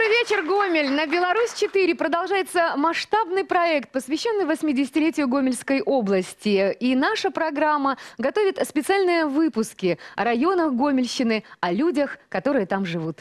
Добрый вечер, Гомель! На Беларусь-4 продолжается масштабный проект, посвященный 80-летию Гомельской области. И наша программа готовит специальные выпуски о районах Гомельщины, о людях, которые там живут.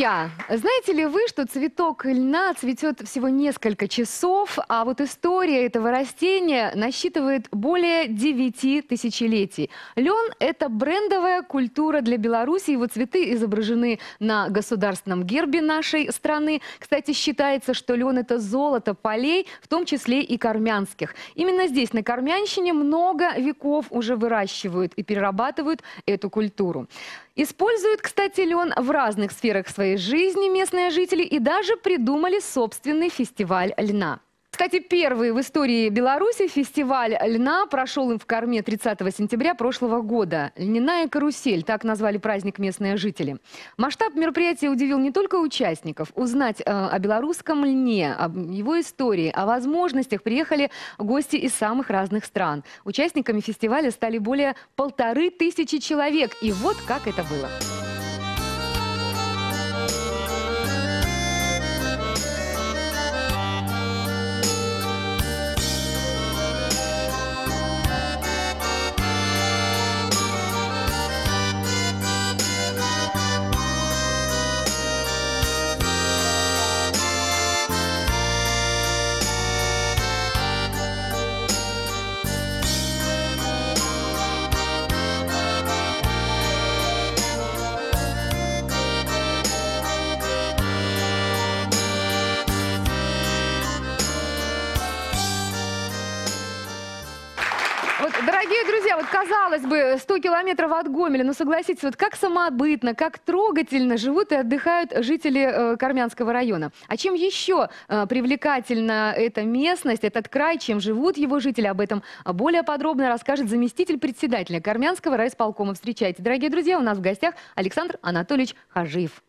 Друзья, знаете ли вы, что цветок льна цветет всего несколько часов, а вот история этого растения насчитывает более 9 тысячелетий. Лен – это брендовая культура для Беларуси. Его цветы изображены на государственном гербе нашей страны. Кстати, считается, что лен – это золото полей, в том числе и кормянских. Именно здесь, на Кормянщине, много веков уже выращивают и перерабатывают эту культуру. Используют, кстати, лен в разных сферах своей жизни местные жители и даже придумали собственный фестиваль льна. Кстати, первый в истории Беларуси фестиваль льна прошел им в Корме 30 сентября прошлого года. Льняная карусель, так назвали праздник местные жители. Масштаб мероприятия удивил не только участников. Узнать э, о белорусском льне, об его истории, о возможностях приехали гости из самых разных стран. Участниками фестиваля стали более полторы тысячи человек. И вот как это было. Казалось бы, 100 километров от Гомеля, но согласитесь, вот как самобытно, как трогательно живут и отдыхают жители э, Кармянского района. А чем еще э, привлекательна эта местность, этот край, чем живут его жители, об этом более подробно расскажет заместитель председателя Кармянского райисполкома. Встречайте, дорогие друзья, у нас в гостях Александр Анатольевич Хажиев.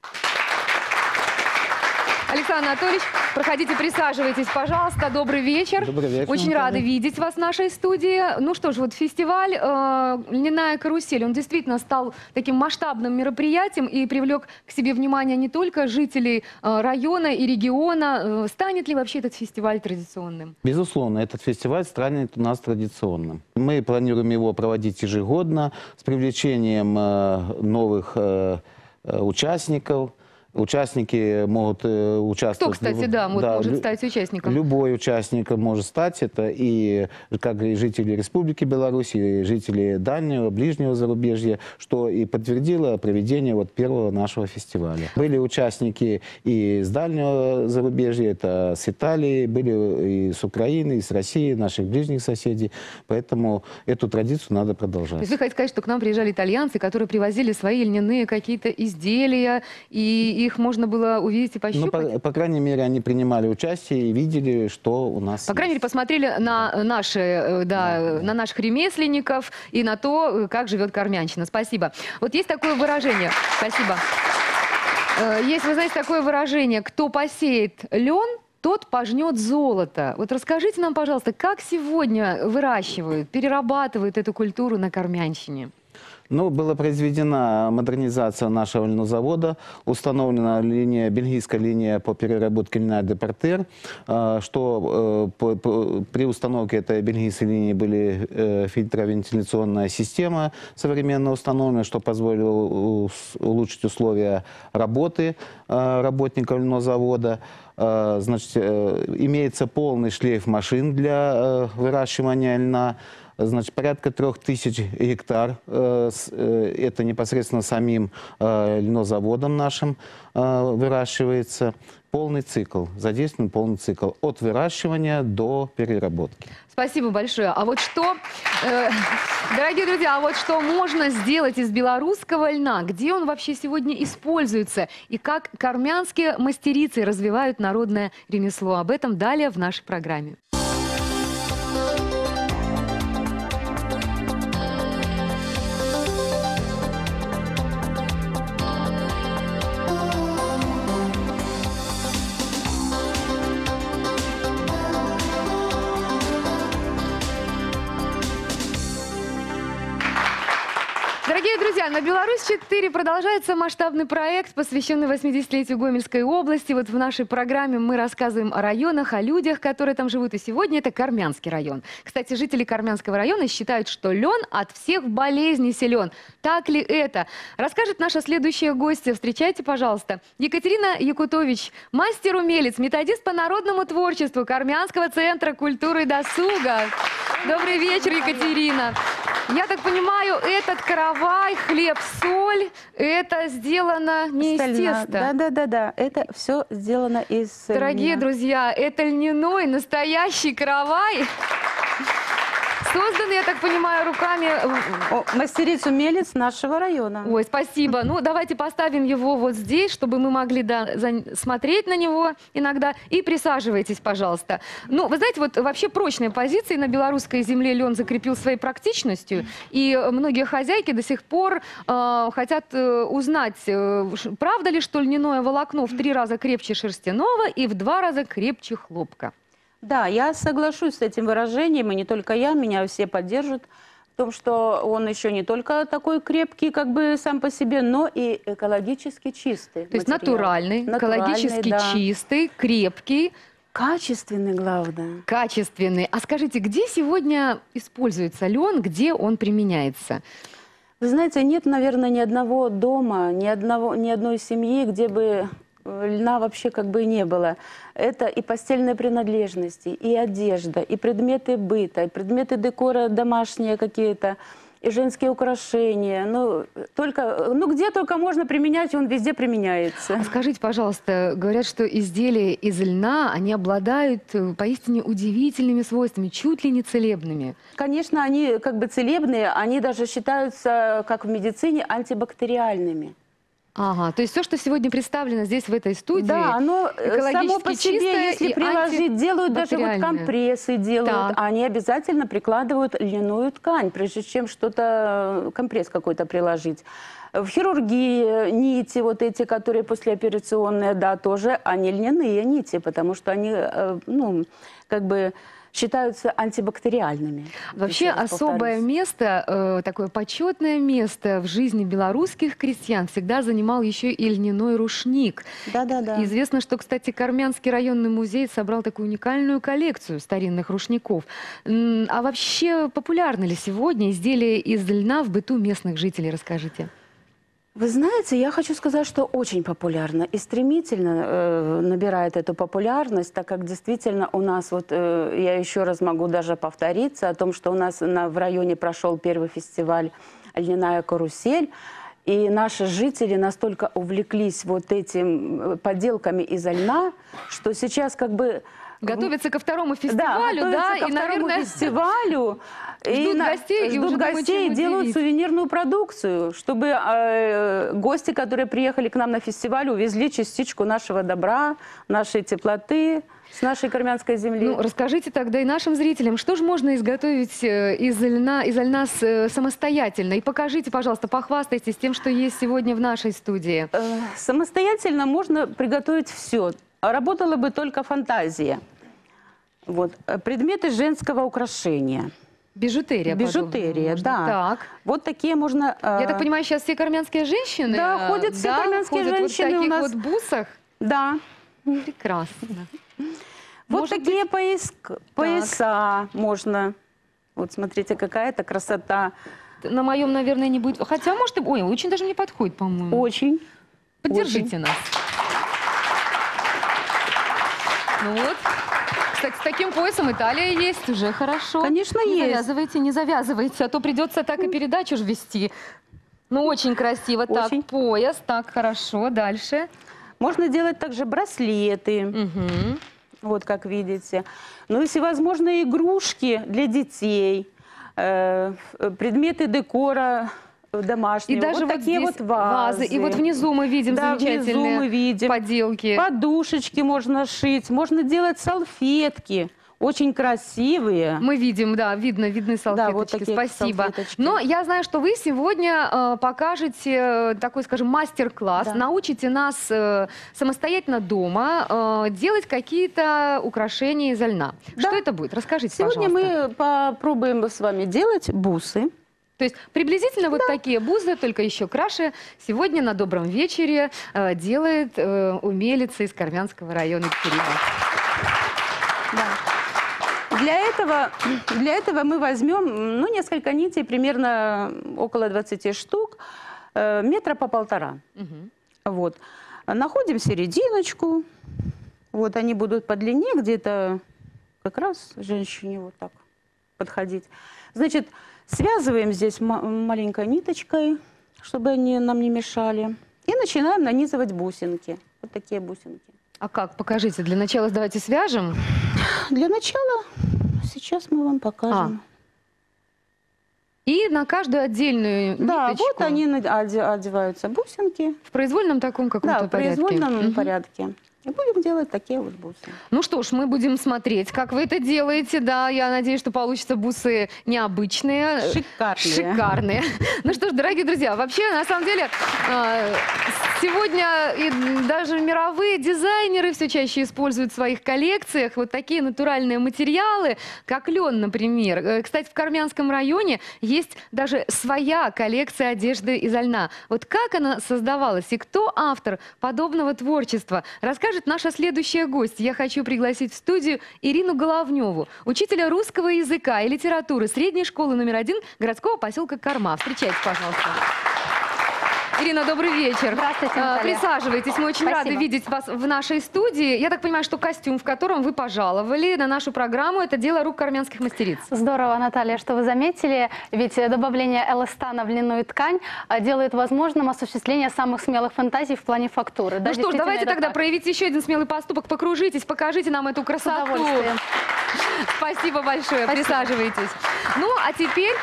Александр Анатольевич, проходите, присаживайтесь, пожалуйста. Добрый вечер. Добрый вечер, Очень рада видеть вас в нашей студии. Ну что ж, вот фестиваль э, «Льняная карусель», он действительно стал таким масштабным мероприятием и привлек к себе внимание не только жителей э, района и региона. Э, станет ли вообще этот фестиваль традиционным? Безусловно, этот фестиваль станет у нас традиционным. Мы планируем его проводить ежегодно с привлечением э, новых э, э, участников. Участники могут э, Кто, участвовать... кстати, да, вот может лю- стать участником? Любой участник может стать. Это и как и жители Республики Беларусь, и жители дальнего, ближнего зарубежья, что и подтвердило проведение вот первого нашего фестиваля. Были участники и из дальнего зарубежья, это с Италии, были и с Украины, и с России, наших ближних соседей. Поэтому эту традицию надо То продолжать. есть вы хотите сказать, что к нам приезжали итальянцы, которые привозили свои льняные какие-то изделия, и их можно было увидеть и Ну, пощупать? по, по крайней мере, они принимали участие и видели, что у нас По крайней мере, посмотрели на наши, э, да, на наших ремесленников и на то, э, как живет Кормянщина. Спасибо. Вот есть такое выражение. Спасибо. Э, Есть, вы знаете, такое выражение: кто посеет лен, тот пожнет золото. Вот расскажите нам, пожалуйста, как сегодня выращивают, перерабатывают эту культуру на Кормянщине? Ну, была произведена модернизация нашего льнозавода, установлена линия, бельгийская линия по переработке льна депортер, э, что э, при установке этой бельгийской линии были э, фильтровентиляционная система современно установлена, что позволило улучшить условия работы работников льнозавода. Значит, имеется полный шлейф машин для выращивания льна. Значит, порядка трех тысяч гектар. э, э, Это непосредственно самим э, льнозаводом нашим выращивается. полный цикл, задействован полный цикл от выращивания до переработки. Спасибо большое. А вот что, э, дорогие друзья, а вот что можно сделать из белорусского льна? Где он вообще сегодня используется? И как кармянские мастерицы развивают народное ремесло? Об этом далее в нашей программе. Беларусь-4 продолжается масштабный проект, посвященный 80-летию Гомельской области. Вот в нашей программе мы рассказываем о районах, о людях, которые там живут. И сегодня это Кармянский район. Кстати, жители Кармянского района считают, что лен от всех болезней силен. Так ли это? Расскажет наша следующая гостья. Встречайте, пожалуйста. Екатерина Якутович, мастер-умелец, методист по народному творчеству Кармянского центра культуры и досуга. Добрый вечер, Екатерина. Я так понимаю, этот каравай, хлеб, соль, это сделано не из Стальная. теста. Да, да, да, да. Это все сделано из Дорогие льна. друзья, это льняной настоящий каравай. Созданный, я так понимаю, руками... э, О, мастериц-умелец нашего района. Ой, спасибо. Ну, давайте поставим его вот здесь, чтобы мы могли да, за- смотреть на него иногда. И присаживайтесь, пожалуйста. Ну, вы знаете, вот вообще прочные позиции на белорусской земле лен закрепил своей практичностью. И многие хозяйки до сих пор э, хотят э, узнать, э, правда ли, что льняное волокно в три раза крепче шерстяного и в два раза крепче хлопка. Да, я соглашусь с этим выражением, и не только я, меня все поддержат в том, что он еще не только такой крепкий, как бы сам по себе, но и экологически чистый. То есть материал. натуральный, Натуральный, экологически да. чистый, крепкий, Качественный, главное. качественный. А скажите, где сегодня используется лен, где он применяется? Вы знаете, нет, наверное, ни одного дома, ни, одного, ни одной семьи, где бы льна вообще как бы и не было. Это и постельные принадлежности, и одежда, и предметы быта, и предметы декора домашние какие-то, и женские украшения. Ну, только, ну, где только можно применять, он везде применяется. А скажите, пожалуйста, говорят, что изделия из льна, они обладают э, поистине удивительными свойствами, чуть ли не целебными. Конечно, они как бы целебные, они даже считаются, как в медицине, антибактериальными. Ага, то есть все, что сегодня представлено здесь, в этой студии, Да, оно э, экологически само по себе, если приложить, делают даже вот компрессы делают, Так. они обязательно прикладывают льняную ткань, прежде чем что-то, э, компресс какой-то приложить. В хирургии э, нити вот эти, которые послеоперационные, да, тоже, они льняные нити, потому что они, ну, как бы считаются антибактериальными. Вообще особое повторюсь. место, э, такое почетное место в жизни белорусских крестьян всегда занимал еще и льняной рушник. Да-да-да. Известно, что, кстати, Кармянский районный музей собрал такую уникальную коллекцию старинных рушников. А вообще популярны ли сегодня изделия из льна в быту местных жителей? Расскажите. Вы знаете, я хочу сказать, что очень популярно и стремительно э, набирает эту популярность, так как действительно у нас, вот э, я еще раз могу даже повториться о том, что у нас на, в районе прошел первый фестиваль «Льняная карусель», и наши жители настолько увлеклись вот этим э, поделками из льна, что сейчас как бы... Готовятся ко второму фестивалю, да, да, ко и, второму наверное, фестивалю. Ждут на- гостей и ждут гостей и делают удивить. сувенирную продукцию, чтобы э, гости, которые приехали к нам на фестиваль, увезли частичку нашего добра, нашей теплоты с нашей кармянской земли. Ну, расскажите тогда и нашим зрителям, что же можно изготовить э, из льна, из льна э, самостоятельно? И покажите, пожалуйста, похвастайтесь тем, что есть сегодня в нашей студии. Э, самостоятельно можно приготовить все. Работала бы только фантазия. Вот. э, Предметы женского украшения. Бижутерия. Бижутерия, подобная да. можно. Так. Вот такие можно... э, Я так понимаю, сейчас все кармянские женщины Да, э, ходят все кармянские ходят женщины у вот в таких нас. вот бусах. Да. Прекрасно. Вот Может такие поиск- пояса можно. Вот смотрите, какая-то красота. На моем, наверное, не будет. Хотя, может, и... Ой, очень даже не подходит, по-моему. Очень. Поддержите нас. Ну вот. Кстати, с таким поясом Италия есть, уже хорошо. Конечно, не есть. завязывайте, не завязывайте, а то придется так и передачу ж вести. Ну, очень красиво. Так, Очень. пояс, так, хорошо, дальше. Можно делать также браслеты, Мгм. вот как видите. Ну и всевозможные игрушки для детей, э, э, предметы декора домашнего. И даже вот вот такие вот вазы. И вот внизу мы видим Да, внизу замечательные мы видим. поделки. Подушечки можно шить, можно делать салфетки. Очень красивые. Мы видим, да, видно, видны салфеточки. вот такие Спасибо. салфеточки. Но я знаю, что вы сегодня э, покажете э, такой, скажем, мастер-класс, Да. научите нас э, самостоятельно дома э, делать какие-то украшения изо льна. Да. Что это будет? Расскажите, Сегодня пожалуйста. мы попробуем с вами делать бусы. То есть приблизительно вот такие бузы, только еще краше, сегодня на добром вечере э, делает э, умелица из Кармянского района Екатерина. Да. Для этого, для этого мы возьмем ну, несколько нитей, примерно около 20 штук, э, метра по полтора. Мгм. Вот. Находим серединочку. Вот они будут по длине где-то как раз женщине вот так подходить. Значит, связываем здесь ма- маленькой ниточкой, чтобы они нам не мешали. И начинаем нанизывать бусинки. Вот такие бусинки. А как? Покажите. Для начала давайте свяжем. Для начала сейчас мы вам покажем. И на каждую отдельную да, ниточку вот они одеваются бусинки. в произвольном таком каком-то Да, в порядке. произвольном Мгм. порядке. И будем делать такие вот бусы. Ну что ж, мы будем смотреть, как вы это делаете. Да, я надеюсь, что получатся бусы необычные. Шикарные. Шикарные. Ну что ж, дорогие друзья, вообще, на самом деле, э, сегодня и даже мировые дизайнеры все чаще используют в своих коллекциях вот такие натуральные материалы, как лен, например. Э, Кстати, в Кармянском районе есть даже своя коллекция одежды из льна. Вот как она создавалась и кто автор подобного творчества, расскажет наша следующая гостья. Я хочу пригласить в студию Ирину Головневу, учителя русского языка и литературы средней школы номер один городского поселка Карма. Встречайте, пожалуйста. Ирина, добрый вечер. Здравствуйте, А, Наталья. Присаживайтесь, мы очень Спасибо. рады видеть вас в нашей студии. Я так понимаю, что костюм, в котором вы пожаловали на нашу программу, это дело рук армянских мастериц. Здорово, Наталья, что вы заметили, ведь добавление эластана в льняную ткань э, делает возможным осуществление самых смелых фантазий в плане фактуры. Да, ну что ж, давайте тогда так. проявите еще один смелый поступок, покружитесь, покажите нам эту красоту. Спасибо большое, Спасибо. присаживайтесь. Ну, а теперь,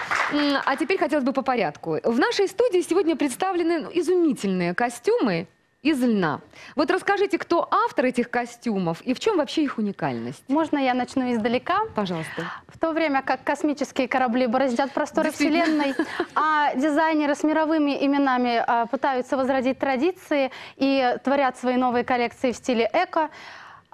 а теперь хотелось бы по порядку. В нашей студии сегодня представлены ну, изумительные костюмы из льна. Вот расскажите, кто автор этих костюмов и в чем вообще их уникальность? Можно я начну издалека? Пожалуйста. В то время как космические корабли бороздят просторы. Вселенной, а дизайнеры с мировыми именами а, пытаются возродить традиции и творят свои новые коллекции в стиле эко,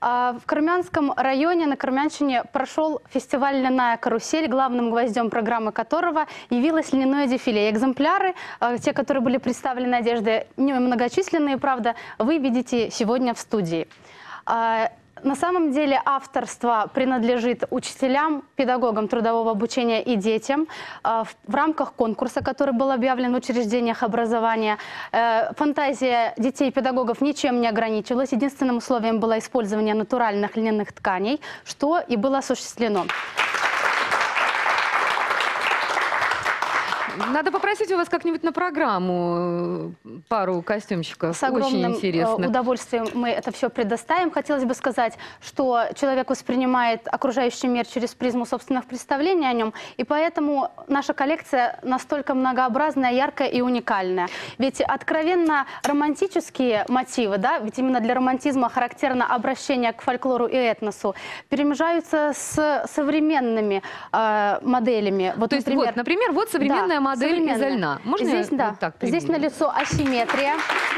в Кармянском районе на Кармянщине прошел фестиваль «Льняная карусель», главным гвоздем программы которого явилось льняное дефиле. И Экземпляры, а, те, которые были представлены одежды, немногочисленные, правда, вы видите сегодня в студии. На самом деле авторство принадлежит учителям, педагогам трудового обучения и детям а, в, рамках конкурса, который был объявлен в учреждениях образования. Э, Фантазия детей и педагогов ничем не ограничилась. Единственным условием было использование натуральных льняных тканей, что и было осуществлено. Надо попросить у вас как-нибудь на программу э, пару костюмчиков. С огромным Очень э, интересно. удовольствием мы это все предоставим. Хотелось бы сказать, что человек воспринимает окружающий мир через призму собственных представлений о нем, и поэтому наша коллекция настолько многообразная, яркая и уникальная. Ведь откровенно романтические мотивы, да, ведь именно для романтизма характерно обращение к фольклору и этносу, перемежаются с современными э, моделями. Вот, То есть, например, вот, например, вот современная да, модель из льна. Можно Здесь, я да, вот так здесь придвину? налицо асимметрия.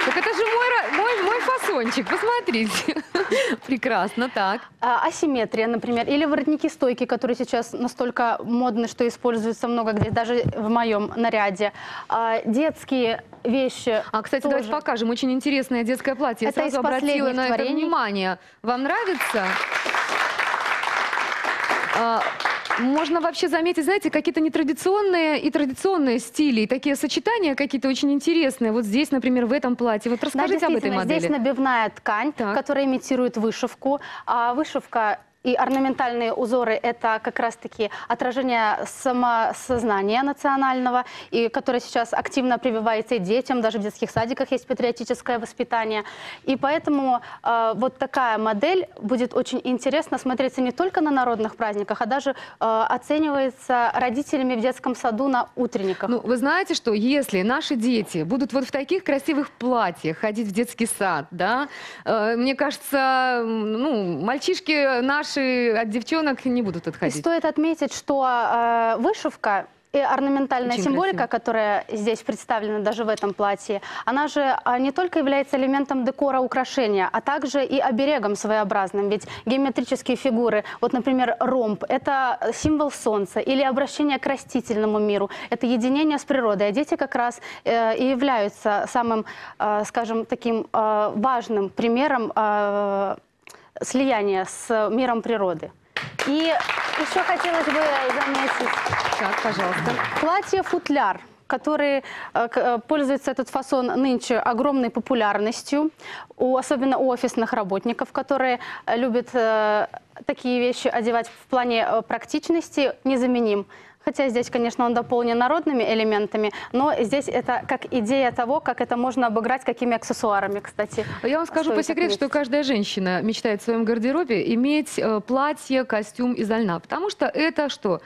Так это же мой, мой, мой фасончик, посмотрите. Прекрасно, так. А, Асимметрия, например, или воротники стойки, которые сейчас настолько модны, что используются много где, даже в моем наряде. А, Детские вещи. А, кстати, тоже. давайте покажем. Очень интересное детское платье. Я Это сразу обратила на это творений. внимание. Вам нравится? Можно вообще заметить, знаете, какие-то нетрадиционные и традиционные стили, и такие сочетания какие-то очень интересные. Вот здесь, например, в этом платье. Вот Да, расскажите об этой модели. здесь набивная ткань, Так. которая имитирует вышивку. А вышивка и орнаментальные узоры – это как раз-таки отражение самосознания национального, и которое сейчас активно прививается и детям, даже в детских садиках есть патриотическое воспитание. И поэтому э, вот такая модель будет очень интересно смотреться не только на народных праздниках, а даже э, оценивается родителями в детском саду на утренниках. Ну, вы знаете, что если наши дети будут вот в таких красивых платьях ходить в детский сад, да, э, мне кажется, ну, мальчишки наши от девчонок не будут И отходить. стоит отметить, что э, вышивка и орнаментальная Очень символика, красиво. которая здесь представлена даже в этом платье, она же а, не только является элементом декора украшения, а также и оберегом своеобразным. Ведь геометрические фигуры, вот, например, ромб, это символ солнца, или обращение к растительному миру, это единение с природой. А дети как раз э, и являются самым, э, скажем, таким э, важным примером э, слияния с миром природы. И еще хотелось бы заметить Так, пожалуйста. платье-футляр который э, э, пользуется этот фасон нынче огромной популярностью, у, особенно у офисных работников, которые э, любят э, такие вещи одевать в плане э, практичности, незаменим. Хотя здесь, конечно, он дополнен народными элементами, но здесь это как идея того, как это можно обыграть, какими аксессуарами, кстати. Я вам скажу по секрету, что каждая женщина мечтает в своем гардеробе иметь э, платье, костюм из льна, потому что это что?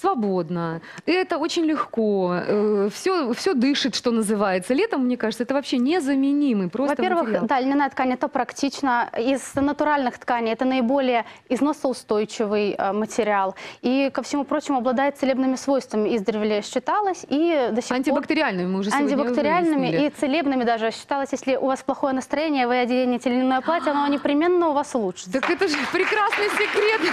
Свободно, это очень легко, все, все дышит, что называется. Летом, мне кажется, это вообще незаменимый просто Во-первых, материал. да, льняная ткань это практично. Из натуральных тканей это наиболее износоустойчивый э, материал. И, ко всему прочему, обладает целебными свойствами. Издревле считалось и до сих пор Антибактериальными мы уже антибактериальными выяснили. и целебными даже считалось, если у вас плохое настроение, вы оденете льняное платье, оно непременно у вас улучшится. Так это же прекрасный секрет.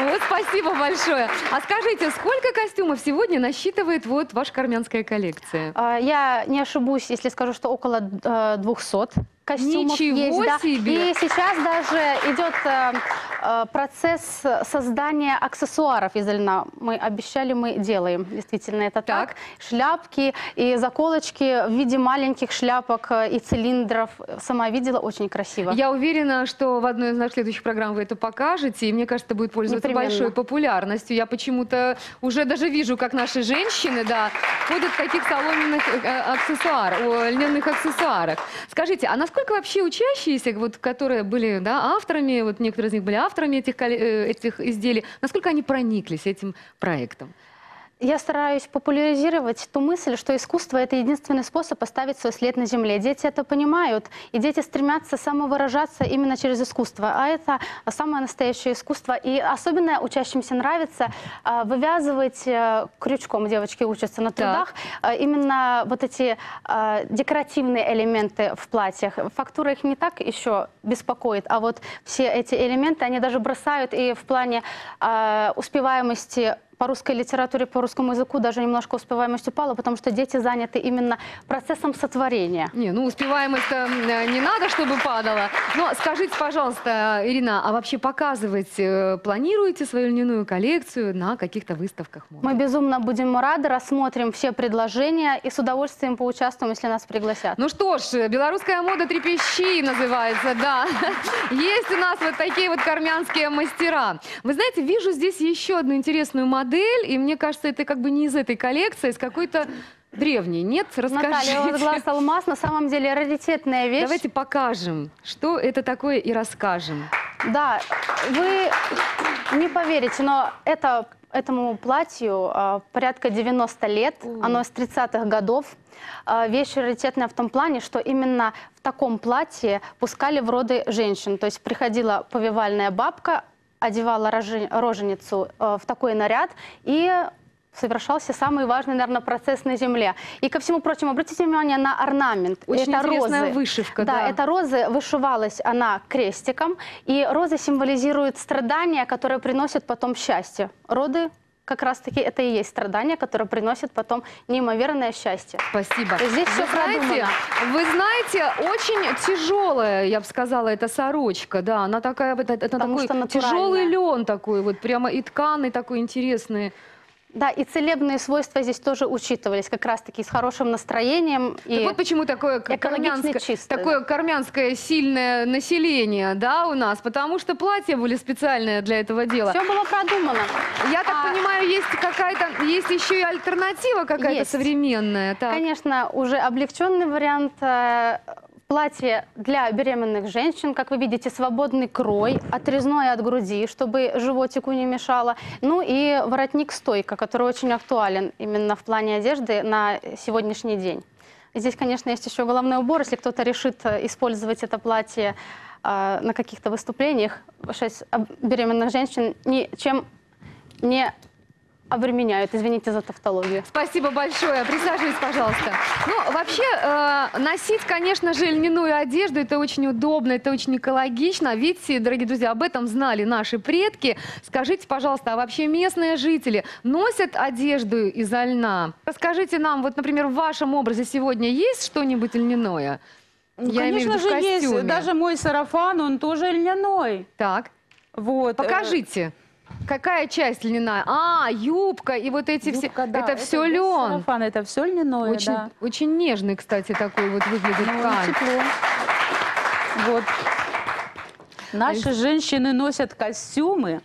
Вот спасибо большое. А скажите, сколько костюмов сегодня насчитывает вот ваша кармянская коллекция? А, Я не ошибусь, если скажу, что около э, 200 костюмов Ничего есть. да. себе! И сейчас даже идет э, э, процесс создания аксессуаров из льна. Мы обещали, мы делаем. Действительно, это так. Так. Шляпки и заколочки в виде маленьких шляпок э, и цилиндров. Сама видела, очень красиво. Я уверена, что в одной из наших следующих программ вы это покажете, и мне кажется, это будет пользоваться Непременно. большой популярностью. Я почему-то уже даже вижу, как наши женщины, да, ходят в таких соломенных э, аксессуарах, льняных аксессуарах. Скажите, а насколько вообще учащиеся, вот, которые были да, авторами, вот некоторые из них были авторами этих, э, этих изделий, насколько они прониклись этим проектом? Я стараюсь популяризировать ту мысль, что искусство – это единственный способ оставить свой след на земле. Дети это понимают, и дети стремятся самовыражаться именно через искусство. А это самое настоящее искусство. И особенно учащимся нравится а, вывязывать э, крючком, девочки учатся на трудах, а, именно вот эти а, декоративные элементы в платьях. Фактура их не так еще беспокоит, а вот все эти элементы, они даже бросают и в плане а, успеваемости по русской литературе, по русскому языку даже немножко успеваемость упала, потому что дети заняты именно процессом сотворения. Не, ну успеваемость не надо, чтобы падала. Но скажите, пожалуйста, Ирина, а вообще показывать э, планируете свою льняную коллекцию на каких-то выставках? моды? Мы безумно будем рады, рассмотрим все предложения и с удовольствием поучаствуем, если нас пригласят. Ну что ж, белорусская мода трепещи называется, да. Есть у нас вот такие вот кармянские мастера. Вы знаете, вижу здесь еще одну интересную модель, и мне кажется, это как бы не из этой коллекции, а из какой-то древней. Нет? Наталья, вот Расскажите. глаз алмаз на самом деле раритетная вещь. Давайте покажем, что это такое и расскажем. Да, вы не поверите, но это, этому платью а, порядка 90 лет, О. оно из 30-х годов. А, вещь раритетная в том плане, что именно в таком платье пускали в роды женщин. То есть приходила повивальная бабка, одевала роженицу э, в такой наряд и совершался самый важный, наверное, процесс на Земле. И ко всему прочему, обратите внимание на орнамент. Очень это интересная розы. вышивка, Да, да. это розы, вышивалась она крестиком, и розы символизируют страдания, которые приносят потом счастье. Роды как раз-таки это и есть страдания, которые приносят потом неимоверное счастье. Спасибо. Здесь вы всё знаете, продумано. вы знаете, очень тяжелая, я бы сказала, эта сорочка, да, она такая, вот, это Потому такой тяжелый лен такой, вот прямо и тканый такой интересный. Да, и целебные свойства здесь тоже учитывались, как раз-таки с хорошим настроением. Так и вот почему такое кармянское, чистое. такое кармянское сильное население, да, у нас, потому что платья были специальные для этого дела. Все было продумано. Я так А- понимаю, есть какая-то, есть еще и альтернатива какая-то современная. Так. Конечно, уже облегченный вариант э, платье для беременных женщин, как вы видите, свободный крой, отрезной от груди, чтобы животику не мешало. Ну и воротник-стойка, который очень актуален именно в плане одежды на сегодняшний день. Здесь, конечно, есть еще головной убор, если кто-то решит э, использовать это платье э, на каких-то выступлениях. Шесть об- беременных женщин ничем не обременяют, извините за тавтологию. Спасибо большое. Присаживайтесь, пожалуйста. Ну, вообще, э, носить, конечно же, льняную одежду, это очень удобно, это очень экологично. Ведь, дорогие друзья, об этом знали наши предки. Скажите, пожалуйста, а вообще местные жители носят одежду из льна? Расскажите нам, вот, например, в вашем образе сегодня есть что-нибудь льняное? Ну, Я Конечно же есть. Даже мой сарафан, он тоже льняной. Так, Вот. э, покажите. Какая часть льняная? А, юбка и вот эти юбка, все. да, это все весь лен. Сарафан, это все льняное, Очень, да. очень нежный, кстати, такой вот выглядит Ну, ткань. тепло. Вот. Наши женщины носят костюмы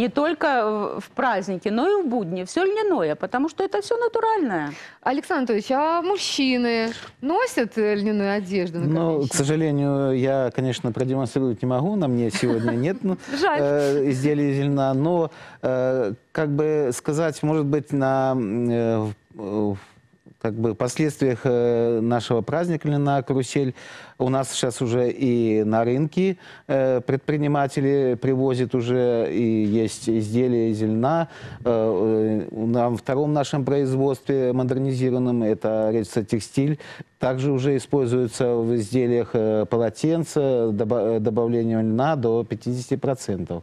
не только в праздники, но и в будни. Все льняное, потому что это все натуральное. Александр Анатольевич, а мужчины носят э, льняную одежду? Ну, к сожалению, я, конечно, продемонстрировать не могу, на мне сегодня нет ну, э, изделий из льна, но, э, как бы сказать, может быть, на как бы последствиях э, нашего праздника льна «Карусель» у нас сейчас уже и на рынке э, предприниматели привозят уже, и есть изделия из льна. Э, На втором нашем производстве модернизированном, это текстиль, также уже используется в изделиях полотенца, доба- э, добавление льна до 50%.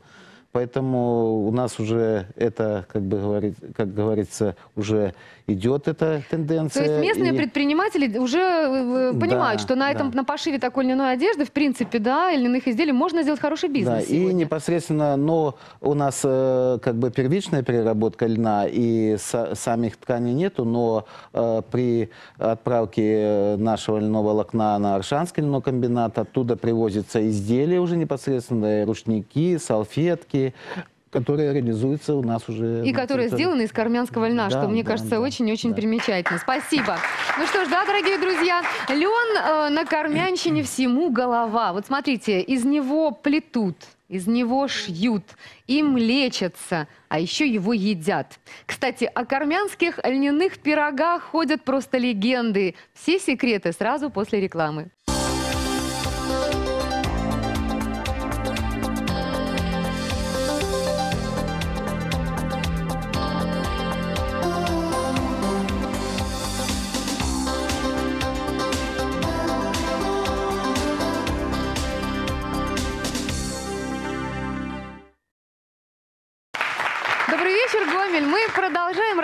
Поэтому у нас уже это, как бы говорит, как говорится, уже идет эта То тенденция. есть местные и- предприниматели уже э, Да, понимают, что на этом, да. на пошиве такой льняной одежды, в принципе, да, и льняных изделий можно сделать хороший бизнес Да, и непосредственно, но у нас э, как бы первичная переработка льна и са- самих тканей нету, но э, при отправке э, нашего льняного волокна на Аршанский льняной комбинат оттуда привозятся изделия уже непосредственно, рушники, салфетки, которые реализуются у нас уже. И которые территории. сделаны из кармянского льна, Да, что, мне да, кажется, да, очень-очень да. примечательно. Спасибо. Ну что ж, да, дорогие друзья, лен э, на Кармянщине всему голова. Вот смотрите, из него плетут, из него шьют, им лечатся, а еще его едят. Кстати, о кармянских льняных пирогах ходят просто легенды. Все секреты сразу после рекламы.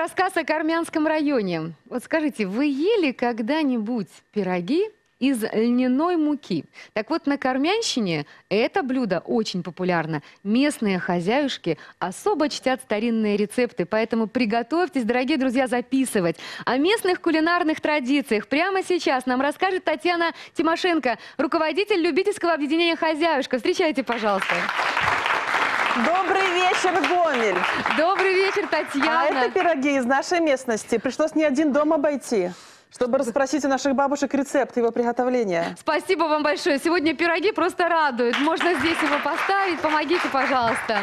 Рассказ о Кармянском районе. Вот скажите, вы ели когда-нибудь пироги из льняной муки? Так вот, на Кармянщине это блюдо очень популярно. Местные хозяюшки особо чтят старинные рецепты, поэтому приготовьтесь, дорогие друзья, записывать. О местных кулинарных традициях прямо сейчас нам расскажет Татьяна Тимошенко, руководитель любительского объединения «Хозяюшка». Встречайте, пожалуйста. Добрый вечер, Гомель! Добрый вечер, А Татьяна. это пироги из нашей местности. Пришлось не один дом обойти, чтобы расспросить у наших бабушек рецепт его приготовления. Спасибо вам большое. Сегодня пироги просто радуют. Можно здесь его поставить. Помогите, пожалуйста.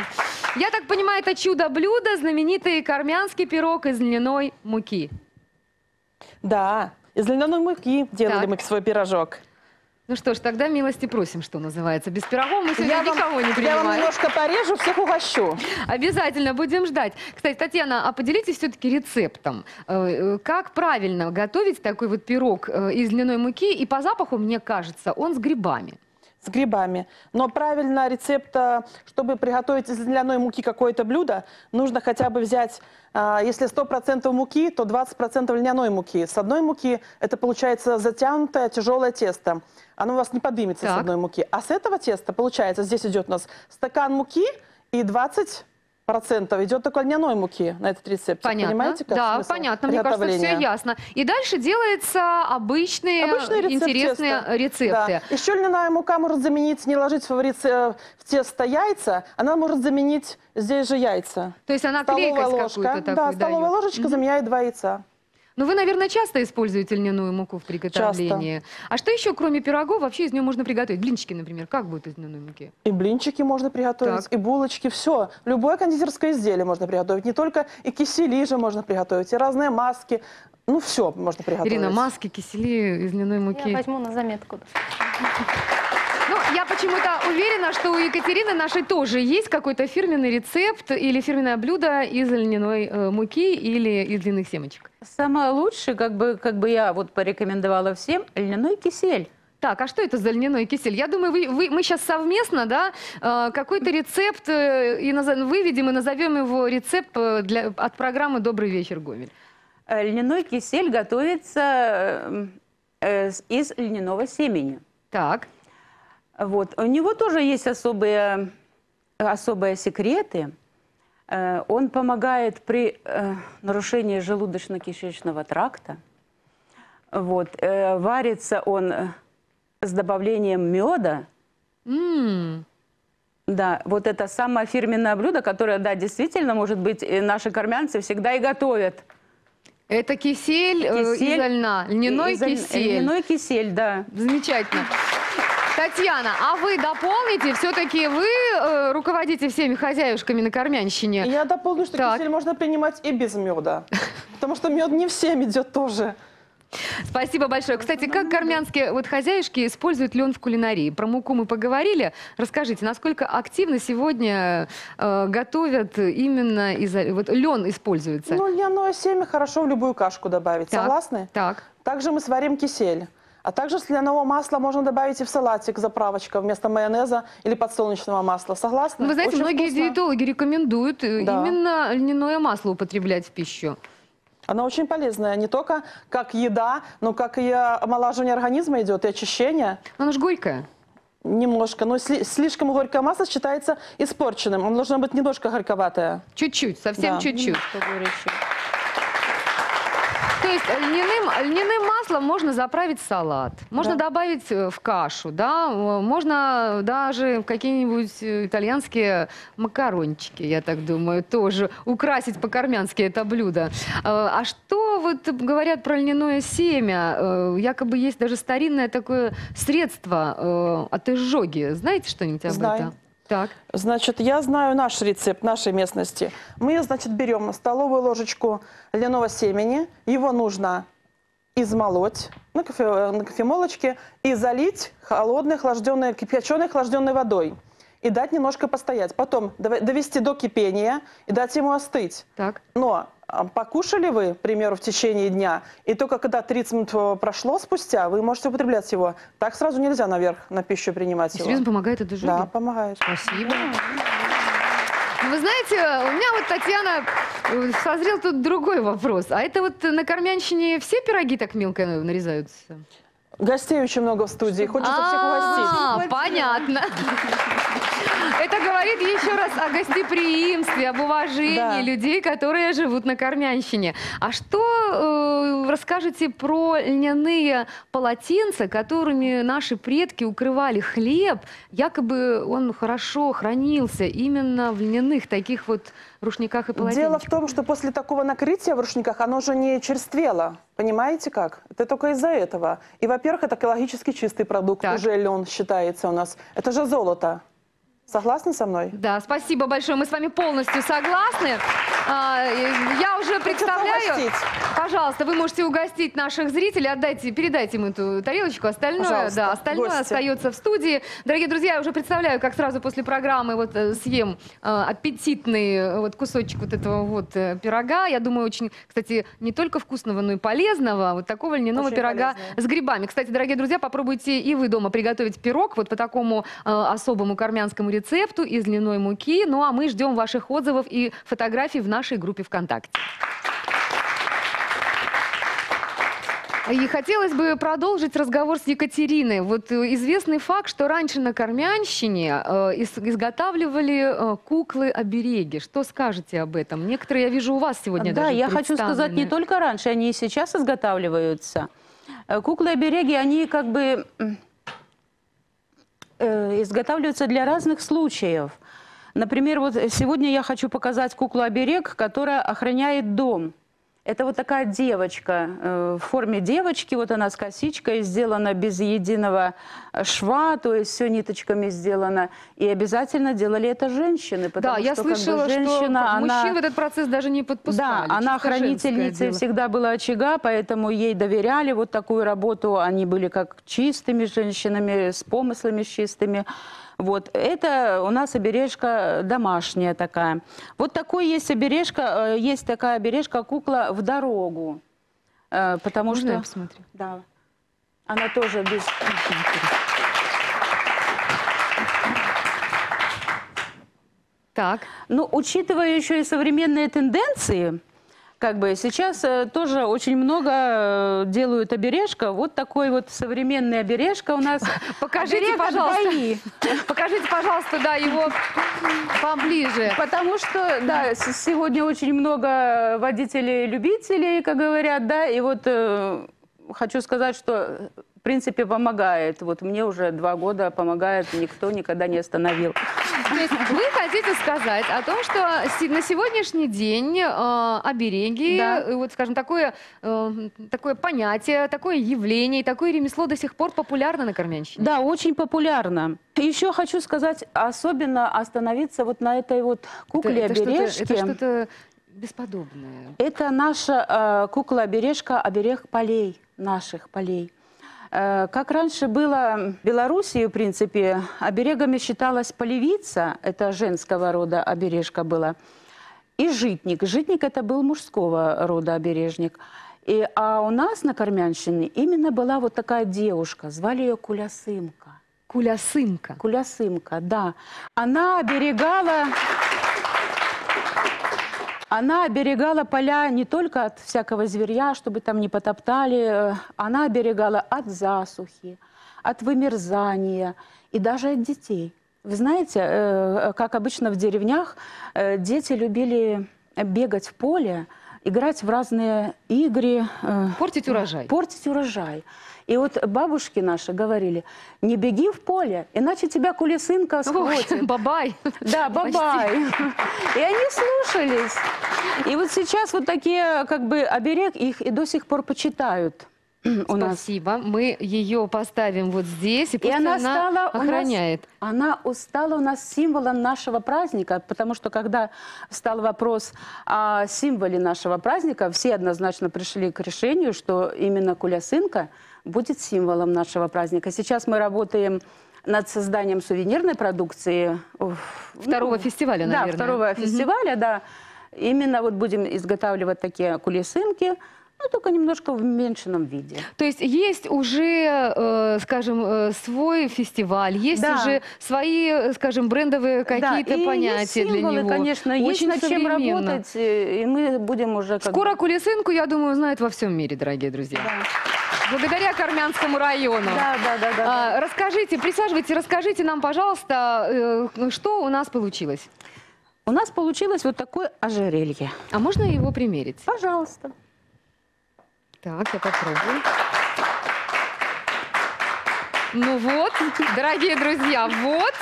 Я так понимаю, это чудо-блюдо, знаменитый кармянский пирог из льняной муки. Да, из льняной муки делали Так. мы свой пирожок. Ну что ж, тогда милости просим, что называется. Без пирогов мы сегодня Я вам, никого не я вам принимаем. немножко порежу, всех угощу. Обязательно будем ждать. Кстати, Татьяна, а поделитесь все-таки рецептом. Э, э, Как правильно готовить такой вот пирог э, из льняной муки? И по запаху, мне кажется, он с грибами. с грибами. Но правильно рецепт, а, чтобы приготовить из льняной муки какое-то блюдо, нужно хотя бы взять, если 100% муки, то 20% льняной муки. С одной муки это получается затянутое тяжелое тесто. Оно у вас не поднимется Так. с одной муки. А с этого теста получается, здесь идет у нас стакан муки и 20 процентов идет только льняной муки на этот рецепт. Понятно. Понимаете, как да, понятно. Мне кажется, все ясно. И дальше делаются обычные, Обычный рецепт интересные теста. рецепты. Да. Еще льняная мука может заменить, не ложить в, реце- в тесто яйца, она может заменить здесь же яйца. То есть она Столовая клейкость ложка. какую-то Да, столовая дает. ложечка заменяет два яйца. Ну, вы, наверное, часто используете льняную муку в приготовлении. А что еще, кроме пирогов, вообще из нее можно приготовить? Блинчики, например, как будут из льняной муки? И блинчики можно приготовить, Так. и булочки, все. Любое кондитерское изделие можно приготовить. Не только и кисели же можно приготовить, и разные маски. Ну, все можно приготовить. Ирина, маски, кисели из льняной муки. Я возьму на заметку. Ну, я почему-то уверена, что у Екатерины нашей тоже есть какой-то фирменный рецепт или фирменное блюдо из льняной э, муки или из льняных семечек. Самое лучшее, как бы, как бы я вот порекомендовала всем, льняной кисель. Так, а что это за льняной кисель? Я думаю, вы, вы- мы сейчас совместно, да, э, какой-то рецепт э, и назов- выведем и назовем его рецепт для, от программы «Добрый вечер, Гомель». Льняной кисель готовится из льняного семени. Так, Вот. У него тоже есть особые, особые секреты. Э, Он помогает при э, нарушении желудочно-кишечного тракта. Вот. Э, Варится он э, с добавлением меда. М, Да, вот это самое фирменное блюдо, которое, да, действительно, может быть, наши кормянцы всегда и готовят. это кисель, э, Кисель изо льна, льняной кисель. Льняной кисель, да. Замечательно. Татьяна, а вы дополните, все-таки вы э, руководите всеми хозяюшками на Кормянщине. Я дополню, что Так. кисель можно принимать и без меда. Потому что мед не всем идет тоже. Спасибо большое. Кстати, как кормянские вот хозяюшки используют лен в кулинарии? Про муку мы поговорили. Расскажите, насколько активно сегодня э, готовят именно из вот лен используется? Ну, льняное семя хорошо в любую кашку добавить. Так. Согласны? Так. Также мы сварим кисель. А также с льняного масла можно добавить и в салатик заправочка вместо майонеза или подсолнечного масла. Согласны? Ну, вы знаете, Очень многие вкусно. диетологи рекомендуют э, Да. именно льняное масло употреблять в пищу. Она очень полезная. Не только как еда, но как и омолаживание организма идет, и очищение. Но Оно же горькое. Немножко. Но сли- слишком горькое масло считается испорченным. Оно должно быть немножко горьковатое. Чуть-чуть, совсем Да. чуть-чуть. То есть льняным, льняным маслом можно заправить салат, можно Да. добавить э, в кашу, да, э, можно даже какие-нибудь э, итальянские макарончики, я так думаю, тоже украсить по-кармянски это блюдо. А что вот говорят про льняное семя? Якобы есть даже старинное такое средство от изжоги. Знаете что-нибудь об Знаю. этом? Так. Значит, я знаю наш рецепт нашей местности. Мы, значит, берем столовую ложечку льняного семени. Его нужно измолоть на, кофе, на кофемолочке и залить холодной, охлажденной, кипяченой, охлажденной водой. И дать немножко постоять. Потом дов- довести до кипения и дать ему остыть. Так. Но покушали вы, к примеру, в течение дня, и только когда 30 минут э, прошло спустя, вы можете употреблять его. Так сразу нельзя наверх на пищу принимать его. Серьезно помогает от изжоги? Да, помогает. Спасибо. Ну, Вы знаете, у меня вот, Татьяна, э, созрел тут другой вопрос. А это вот на Кормянщине все пироги так мелко нарезаются? Гостей очень много в студии, хочется всех угостить. А, понятно. Это говорит еще раз о гостеприимстве, об уважении Да. людей, которые живут на Кормянщине. А что э, расскажете про льняные полотенца, которыми наши предки укрывали хлеб? Якобы он хорошо хранился именно в льняных таких вот рушниках и полотенчиках. Дело в том, что после такого накрытия в рушниках оно же не черствело. Понимаете как? Это только из-за этого. И, во-первых, это экологически чистый продукт. Так. Уже лен считается у нас. Это же золото. Согласны со мной? Да, спасибо большое. Мы с вами полностью согласны. А, Я уже представляю. угостить? Пожалуйста, вы можете угостить наших зрителей. Отдайте, передайте им эту тарелочку. Остальное, Пожалуйста, да, остальное гости. остается в студии. Дорогие друзья, я уже представляю, как сразу после программы вот э, съем э, аппетитный э, вот кусочек вот этого вот пирога. Я думаю, очень, кстати, не только вкусного, но и полезного. Вот такого льняного Очень пирога полезного. с грибами. Кстати, дорогие друзья, попробуйте и вы дома приготовить пирог вот по такому особому кармянскому рецепту из льняной муки. Ну а мы ждем ваших отзывов и фотографий в нашей группе ВКонтакте. И хотелось бы продолжить разговор с Екатериной. Вот э, известный факт, что раньше на Кормянщине э, изготавливали э, куклы-обереги. Что скажете об этом? Некоторые, я вижу, у вас сегодня Да, даже я хочу сказать, не только раньше, они и сейчас изготавливаются. Куклы-обереги, они как бы изготавливаются для разных случаев. Например, вот сегодня я хочу показать куклу-оберег, которая охраняет дом. Это вот такая девочка э, в форме девочки, вот она с косичкой, сделана без единого шва, то есть все ниточками сделано. И обязательно делали это женщины, потому Да, я что как бы, слышала, женщина, что она... мужчин в этот процесс даже не подпускали. Да, она хранительницей всегда была очага, поэтому ей доверяли вот такую работу. Они были как чистыми женщинами, с помыслами чистыми. Вот, это у нас обережка домашняя такая. Вот такой есть обережка, э, есть такая обережка кукла в дорогу. Э, Потому Можно я что... посмотрю? Да. Она тоже без... Так, Ну, учитывая еще и современные тенденции, как бы сейчас э, тоже очень много э, делают обережка. Вот такой вот современный обережка у нас. покажите, пожалуйста. Покажите, пожалуйста, да, его поближе. Потому что, да, сегодня очень много водителей-любителей, как говорят, да, и вот э, хочу сказать, что в принципе помогает. Вот мне уже два года помогает, никто никогда не остановил. То есть вы хотите сказать о том, что на сегодняшний день э, обереги, Да. э, вот, скажем, такое, э, такое понятие, такое явление, такое ремесло до сих пор популярно на Кормянщине? Да, очень популярно. Еще хочу сказать, особенно остановиться вот на этой вот кукле это, это что-то- обережке. это что-то бесподобное. Это наша э, кукла-обережка, оберег полей, наших полей. Э, как раньше было в Белоруссии, в принципе, оберегами считалась полевица, это женского рода обережка была, и житник. Житник это был мужского рода обережник. И, а у нас на Кормянщине именно была вот такая девушка, звали ее Кулясымка. Кулясымка. Кулясымка, да. Она оберегала... Она оберегала поля не только от всякого зверья, чтобы там не потоптали, э, она оберегала от засухи, от вымерзания и даже от детей. Вы знаете, э, как обычно в деревнях, э, дети любили бегать в поле, играть в разные игры. э, Портить урожай. Портить урожай. И вот бабушки наши говорили, не беги в поле, иначе тебя кулесынка Ой, схватит. бабай. Да, бабай. И они слушались. И вот сейчас вот такие, как бы, оберег, их и до сих пор почитают у нас. Спасибо. Мы ее поставим вот здесь, и И она она, стала у нас- охраняет. Она стала у нас символом нашего праздника, потому что когда стал вопрос о символе нашего праздника, все однозначно пришли к решению, что именно кулясынка будет символом нашего праздника. Сейчас мы работаем над созданием сувенирной продукции. Уф, Второго ну, фестиваля, Да, наверное. второго Мгм. фестиваля, да. Именно вот будем изготавливать такие кулисынки, ну, только немножко в уменьшенном виде. То есть есть уже, э, скажем, э, свой фестиваль, есть Да. уже свои, э, скажем, брендовые Да, какие-то и понятия есть для символы, него. конечно, есть Очень над чем работать, и мы будем уже... как Скоро кулисынку, я думаю, знают во всем мире, дорогие друзья. Да. Благодаря Кармянскому району. Да, да, да, да, да. А, расскажите, присаживайтесь, расскажите нам, пожалуйста, э, что у нас получилось. У нас получилось вот такое ожерелье. А можно его примерить? Пожалуйста. Так, я попробую. Ну вот, дорогие друзья, вот,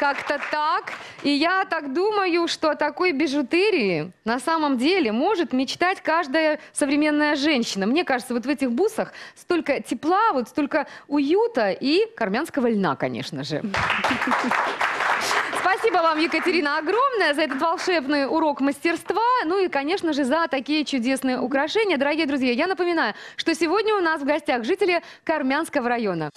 как-то так. И я так думаю, что о такой бижутерии на самом деле может мечтать каждая современная женщина. Мне кажется, вот в этих бусах столько тепла, вот столько уюта и кармянского льна, конечно же. Спасибо вам, Екатерина, огромное за этот волшебный урок мастерства. Ну и, конечно же, за такие чудесные украшения. Дорогие друзья, я напоминаю, что сегодня у нас в гостях жители Кармянского района.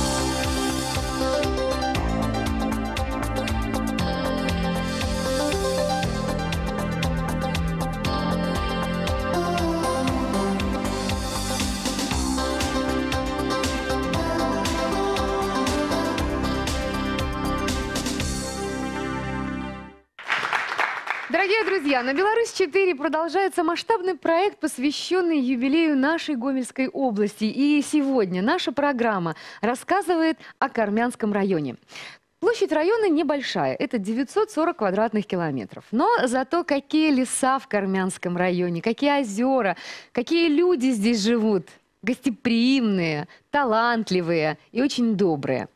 Дорогие друзья, на Беларусь-4 продолжается масштабный проект, посвященный юбилею нашей Гомельской области. И сегодня наша программа рассказывает о Кармянском районе. Площадь района небольшая, это 940 квадратных километров. Но зато какие леса в Кармянском районе, какие озера, какие люди здесь живут. Гостеприимные, талантливые и очень добрые.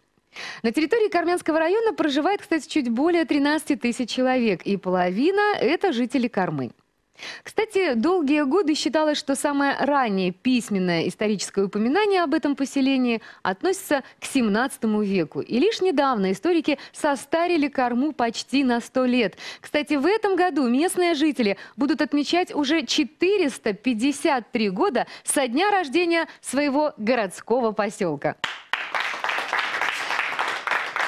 На территории Кармянского района проживает, кстати, чуть более 13 тысяч человек, и половина – это жители Кармы. Кстати, долгие годы считалось, что самое раннее письменное историческое упоминание об этом поселении относится к 17 веку. И лишь недавно историки состарили корму почти на 100 лет. Кстати, в этом году местные жители будут отмечать уже 453 года со дня рождения своего городского поселка.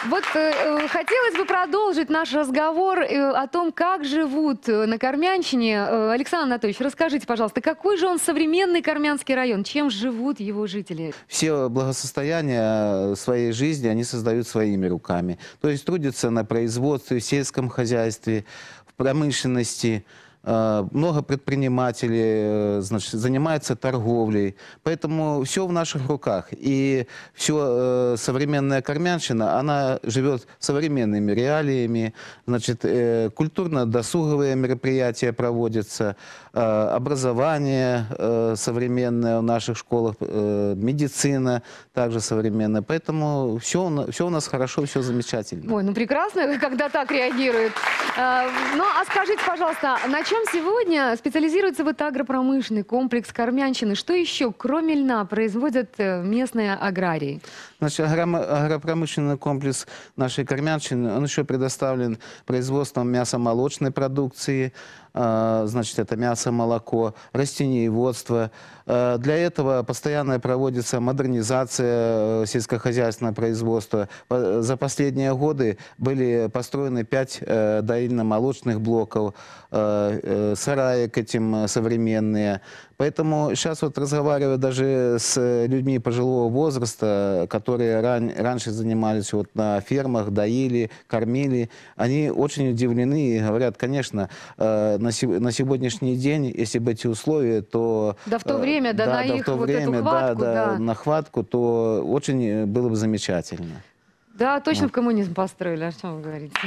Вот э, э, хотелось бы продолжить наш разговор э, о том, как живут э, на Кармянщине. Э, Александр Анатольевич, расскажите, пожалуйста, какой же он современный Кармянский район? Чем живут его жители? Все благосостояния своей жизни они создают своими руками. То есть трудятся на производстве, в сельском хозяйстве, в промышленности, Э, много предпринимателей э, значит, занимаются торговлей. Поэтому все в наших руках. И все э, современная кормянщина, она живет современными реалиями. Значит, культурно-досуговые мероприятия проводятся, образование современное в наших школах, медицина также современная. Поэтому все, все у нас хорошо, все замечательно. Ой, ну прекрасно, когда так реагируют. Ну, а скажите, пожалуйста, на чем сегодня специализируется вот агропромышленный комплекс Кормянщины? Что еще, кроме льна, производят э, местные аграрии? Значит, агропромышленный комплекс нашей Кормянщины, он еще предоставлен производством мясомолочной продукции, а, значит, это мясо, молоко, растениеводство. А, для этого постоянно проводится модернизация э, сельскохозяйственного производства. За последние годы были построены пять э, доильно-молочных блоков, э, сараи к этим современные. Поэтому сейчас вот разговариваю даже с людьми пожилого возраста, которые ран, раньше занимались вот на фермах, доили, кормили. Они очень удивлены и говорят, конечно, э, на, на сегодняшний день, если бы эти условия, то... Да в то время, да, да на да, их в то вот время, эту хватку, да, да, на хватку, то очень было бы замечательно. Да, точно в коммунизм построили, о чем вы говорите?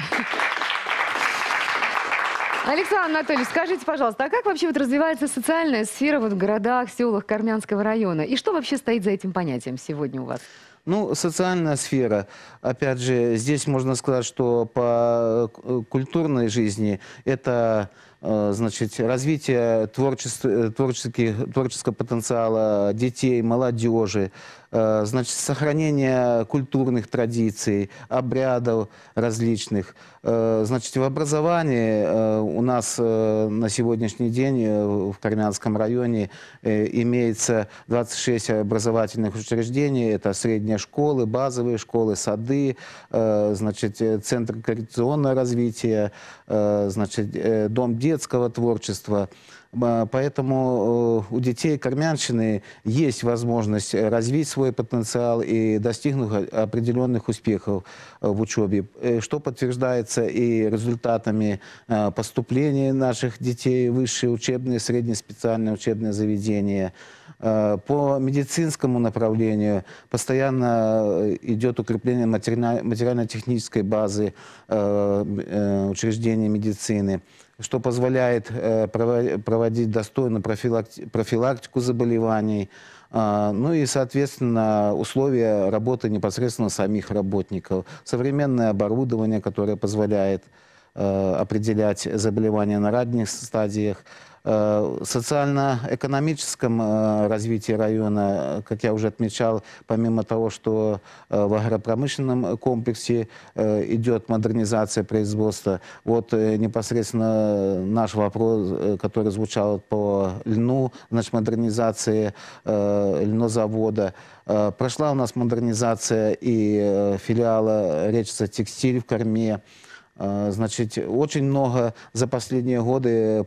Александр Анатольевич, скажите, пожалуйста, а как вообще вот развивается социальная сфера вот в городах, селах Кармянского района? И что вообще стоит за этим понятием сегодня у вас? Ну, социальная сфера, опять же, здесь можно сказать, что по э, культурной жизни это э, значит, развитие творчества, творческих, творческого потенциала детей, молодежи, Э, значит, сохранение культурных традиций, обрядов различных. Э, значит, в образовании э, у нас на сегодняшний день в Кармянском районе имеется 26 образовательных учреждений. Это средние школы, базовые школы, сады, значит, Центр коррекционного развития, значит, Дом детского творчества. Поэтому э, у детей кормянщины есть возможность развить свой потенциал и достигнуть определенных успехов э, в учебе, э, что подтверждается и результатами поступления наших детей в высшие учебные, средние специальные учебные заведения. По медицинскому направлению постоянно идет укрепление материально-технической базы учреждений медицины что позволяет э, проводить достойную профилактику заболеваний, а, ну и, соответственно, условия работы непосредственно самих работников. Современное оборудование, которое позволяет э, определять заболевания на ранних стадиях, социально-экономическом э, развитии района, как я уже отмечал, помимо того, что э, в агропромышленном комплексе идет модернизация производства, вот непосредственно наш вопрос, который звучал по льну, значит, модернизация льнозавода, Прошла у нас модернизация и филиала Речица Текстиль в Корме. Значит, очень много за последние годы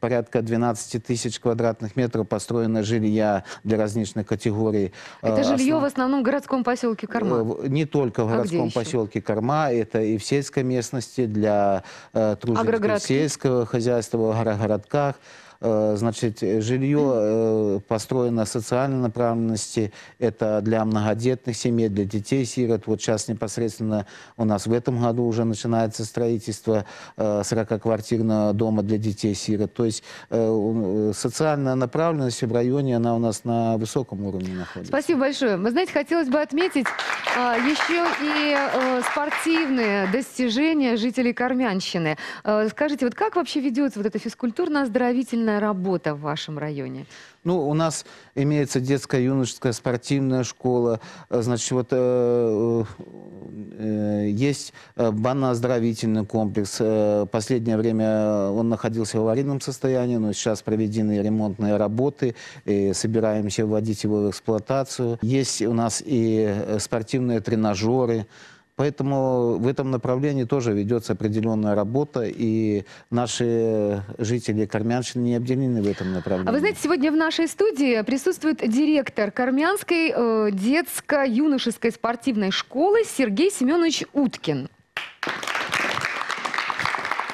порядка 12 тысяч квадратных метров построено жилья для различных категорий. Это Э, жилье основ- в основном в городском поселке Карма. Э, Не только в А городском еще? поселке Корма, это и в сельской местности для э, тружеников сельского хозяйства в агрогородках. Э, Значит, э, жилье э, построено социальной направленности. Это для многодетных семей, для детей-сирот. Вот сейчас непосредственно у нас в этом году уже начинается строительство э, 40-квартирного дома для детей-сирот. То есть э, э, социальная направленность в районе, она у нас на высоком уровне находится. Спасибо большое. Вы знаете, хотелось бы отметить еще и э, спортивные достижения жителей Кармянщины. Э, скажите, вот как вообще ведется вот эта физкультурно-оздоровительная работа в вашем районе? Ну, у нас имеется детская юношеская спортивная школа. Э, Значит, вот э, э, есть э, банно-оздоровительный комплекс. Э, Последнее время он находился в аварийном состоянии, но сейчас проведены ремонтные работы, и собираемся вводить его в эксплуатацию. Есть у нас и спортивные тренажеры. Поэтому в этом направлении тоже ведется определенная работа, и наши жители Кармянщины не обделены в этом направлении. А вы знаете, сегодня в нашей студии присутствует директор Кармянской э, детско-юношеской спортивной школы Сергей Семенович Уткин.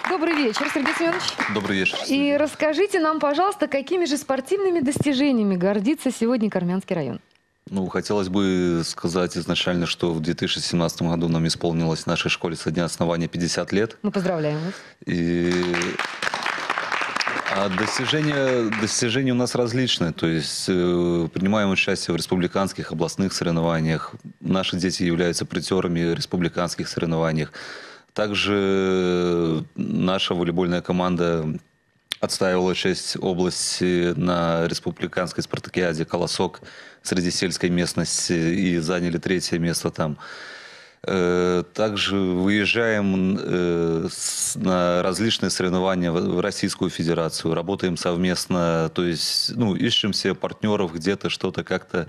Добрый вечер, Сергей Семенович. Добрый вечер. И расскажите нам, пожалуйста, какими же спортивными достижениями гордится сегодня Кармянский район? Ну, хотелось бы сказать изначально, что в 2017 году нам исполнилось в нашей школе со дня основания 50 лет. Мы поздравляем вас. И а достижения, достижения у нас различные. То есть э, принимаем участие в республиканских областных соревнованиях. Наши дети являются притерами республиканских соревнованиях. Также наша волейбольная команда отстаивала честь области на республиканской спартакиаде «Колосок» среди сельской местности и заняли третье место там. Э, Также выезжаем э, на различные соревнования в Российскую Федерацию, работаем совместно, то есть, ну, ищем себе партнеров где-то, что-то как-то,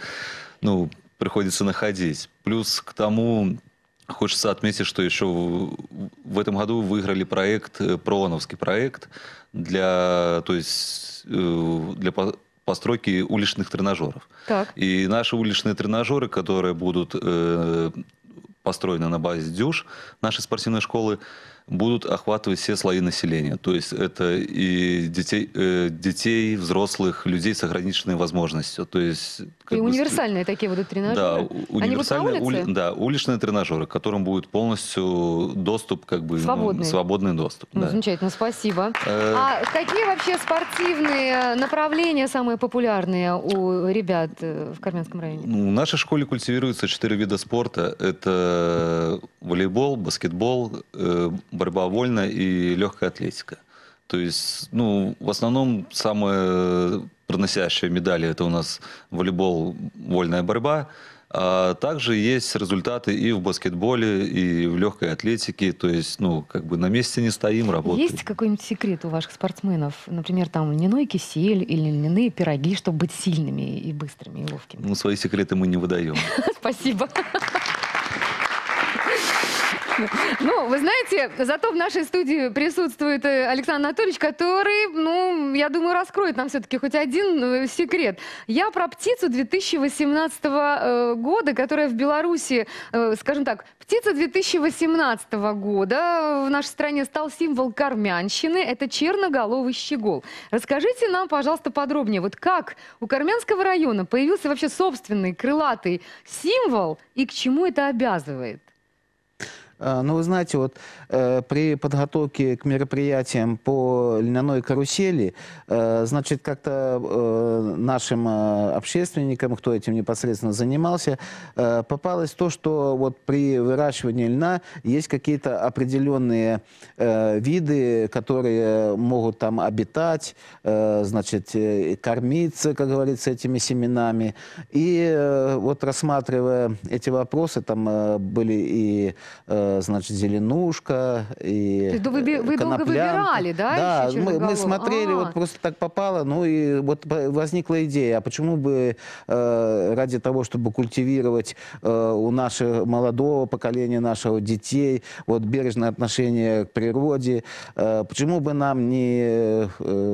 ну, приходится находить. Плюс к тому, хочется отметить, что еще в, этом году выиграли проект, э, ПРООНовский проект для, то есть, э, для по- постройки уличных тренажеров. Так. И наши уличные тренажеры, которые будут э, построены на базе ДЮШ, нашей спортивной школы, будут охватывать все слои населения. То есть это и детей, э, детей взрослых, людей с ограниченной возможностью. То есть, И бы, универсальные такие будут тренажеры. Да, универсальные ули- да, уличные тренажеры, к которым будет полностью доступ, как бы ну, Свободный. свободный доступ. Ну, да. Замечательно, спасибо. Э, А какие вообще спортивные направления самые популярные у ребят э, в Кармянском районе? Ну, в нашей школе культивируются четыре вида спорта. Это волейбол, баскетбол, э, борьба вольная и легкая атлетика. То есть, ну, в основном самые проносящие медали это у нас волейбол, вольная борьба. А также есть результаты и в баскетболе, и в легкой атлетике. То есть, ну, как бы на месте не стоим, работаем. Есть какой-нибудь секрет у ваших спортсменов? Например, там льняной кисель или льняные пироги, чтобы быть сильными и быстрыми и ловкими? Ну, свои секреты мы не выдаем. Спасибо. Ну, вы знаете, зато в нашей студии присутствует э, Александр Анатольевич, который, ну, я думаю, раскроет нам все-таки хоть один э, секрет. Я про птицу 2018 э, года, которая в Беларуси, скажем так, птица 2018 года в нашей стране стал символ кармянщины. Это черноголовый щегол. Расскажите нам, пожалуйста, подробнее, вот как у Кармянского района появился вообще собственный крылатый символ и к чему это обязывает? А, Ну, вы знаете, вот э, при подготовке к мероприятиям по льняной карусели, э, значит, как-то э, нашим э, общественникам, кто этим непосредственно занимался, э, попалось то, что вот при выращивании льна есть какие-то определенные э, виды, которые могут там обитать, э, значит, э, кормиться, как говорится, этими семенами. И э, вот рассматривая эти вопросы, там э, были и э, э, значит, зеленушка и То есть вы вы долго выбирали, да, Да, мы, мы смотрели, А. вот просто так попало, ну и вот возникла идея, а почему бы э, ради того, чтобы культивировать э, у нашего молодого поколения, нашего детей, вот бережное отношение к природе, э, почему бы нам не э,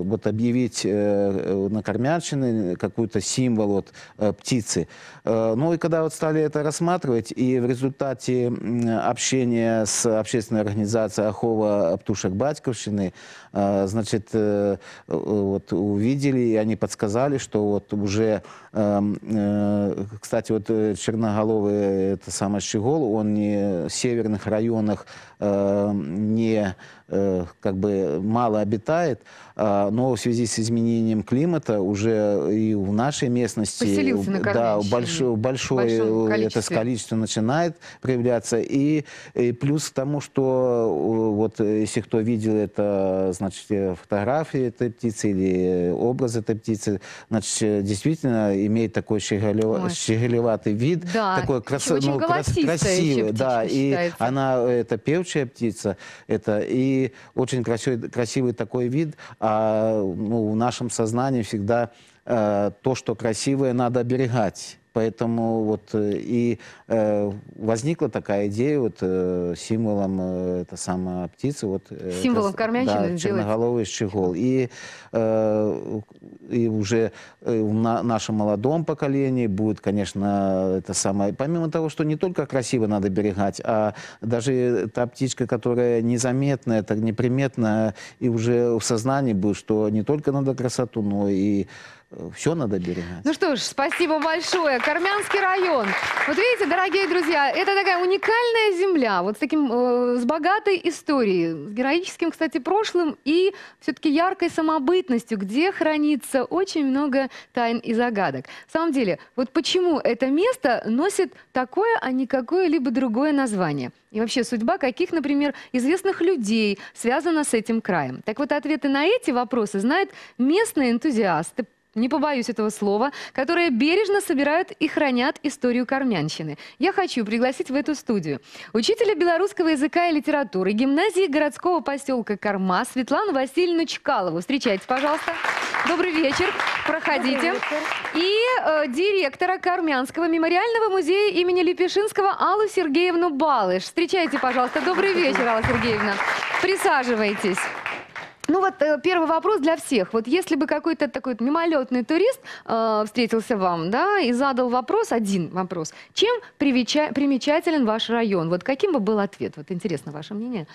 вот объявить э, на Кормянщине какой-то символ вот, э, птицы. Э, ну и когда вот стали это рассматривать, и в результате общения с общественной организацией Ахова Птушек Батьковщины, значит, э, э, вот увидели, и они подсказали, что вот уже, эм, э, кстати, вот черноголовый, это самый щегол, он не в северных районах не как бы мало обитает, а, но в связи с изменением климата уже и в нашей местности Поселился да, большое, большое это количество начинает проявляться. И, и плюс к тому, что вот если кто видел это, значит, э, фотографии этой птицы или э, образ этой птицы, значит, э, действительно имеет такой щеголева- щеголеватый вид, Да, такой очень ну, крас- красивый, да, и считается. она это певчая птица, это и очень красивый, красивый такой вид, а ну, в нашем сознании всегда э, то, что красивое, надо оберегать. Поэтому вот э, и э, возникла такая идея вот э, символом э, это самая птица вот э, Символом Кормянщины да, черноголовый щегол. И э, и уже э, в на- нашем молодом поколении будет конечно это самое. Помимо того что не только красиво надо берегать а даже та птичка которая незаметная это неприметная и уже в сознании будет что не только надо красоту но и все надо берегать Ну что ж, спасибо большое. Кормянский район. Вот видите, дорогие друзья, это такая уникальная земля, вот с таким, э, с богатой историей, с героическим, кстати, прошлым и все-таки яркой самобытностью, где хранится очень много тайн и загадок. В самом деле, вот почему это место носит такое, а не какое-либо другое название? И вообще судьба каких, например, известных людей связана с этим краем? Так вот, ответы на эти вопросы знают местные энтузиасты, не побоюсь этого слова, которые бережно собирают и хранят историю Кормянщины. Я хочу пригласить в эту студию учителя белорусского языка и литературы гимназии городского поселка Корма Светлану Васильевну Чкалову. Встречайте, пожалуйста. Добрый вечер. Проходите. И э, директора Кормянского мемориального музея имени Лепешинского Аллу Сергеевну Балыш. Встречайте, пожалуйста. Добрый вечер, Алла Сергеевна. Присаживайтесь. Ну вот э, первый вопрос для всех. Вот если бы какой-то такой вот мимолетный турист э, встретился вам, да, и задал вопрос, один вопрос, чем привеча- примечателен ваш район? Вот каким бы был ответ? Вот интересно ваше мнение.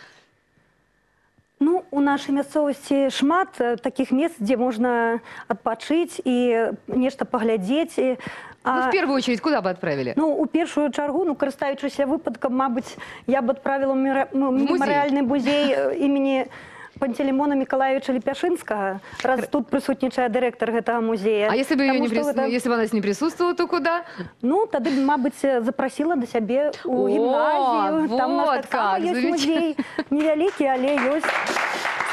Ну, у нашай мясцовасці шмат э, такіх мест, дзе можна адпачыць і нешта паглядзець. І, Ну, а, в первую очередь, куда бы отправили? ну, у першую чаргу, ну, карыстаючыся выпадкам, мабыць, я б адправіла ў мера- ну, музей. мемарыяльны музей э, імені Пантелеймона Миколаевича Лепяшинского, раз тут присутнічае дырэктар гэтага музея. а если бы, ее Таму не што прис- гэта- если бы она здесь не присутствовала, то куда? Ну, тады, б, мабыць, запрасіла да сябе О, у гімназію. Там у нас вот таксама как, ёсць замечательно. музей. Невялікі, але ёсць.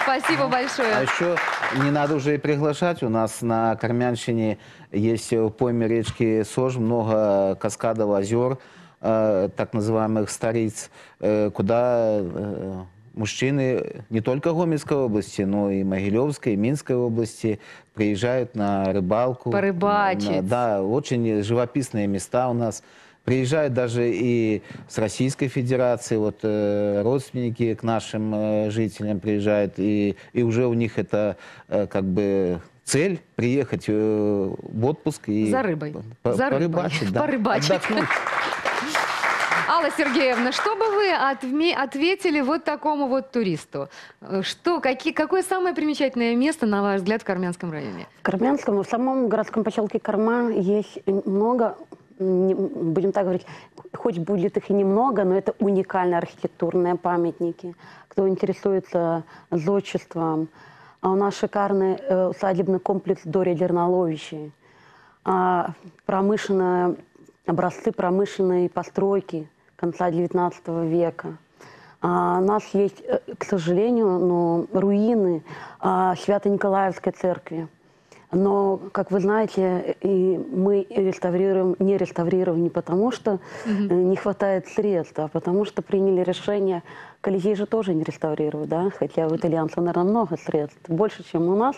Спасибо большое. А еще не надо уже и приглашать. У нас на Кормянщине есть в пойме речки Сож много каскадов озер, э, так называемых стариц, э, куда э, мужчины не только Гомельской области, но и Могилевской, и Минской области приезжают на рыбалку. Порыбачить. На- Да, очень живописные места у нас. Приезжают даже и с Российской Федерации, вот э, родственники к нашим э, жителям приезжают, и, и уже у них это э, как бы цель приехать э, в отпуск и За рыбой. по- За рыбой. порыбачить, да, Порыбачить. отдохнуть. Алла Сергеевна, что бы вы отме- ответили вот такому вот туристу? Э, Что, какие, какое самое примечательное место, на ваш взгляд, в Кармянском районе? В Кармянском, в самом городском поселке Корма есть много, не- будем так говорить, хоть будет их и немного, но это уникальные архитектурные памятники. Кто интересуется зодчеством, а у нас шикарный э, усадебный комплекс Дори Дерналовичи, а, промышленные, образцы промышленной постройки конца XIX века. А, у нас есть, э, к сожалению, но руины а, Свято-Николаевской церкви. Но, как вы знаете, и мы реставрируем, не реставрируем не потому, что э, не хватает средств, а потому что приняли решение, Колизей же тоже не реставрируют, да, хотя у итальянцев, наверное, много средств, больше, чем у нас.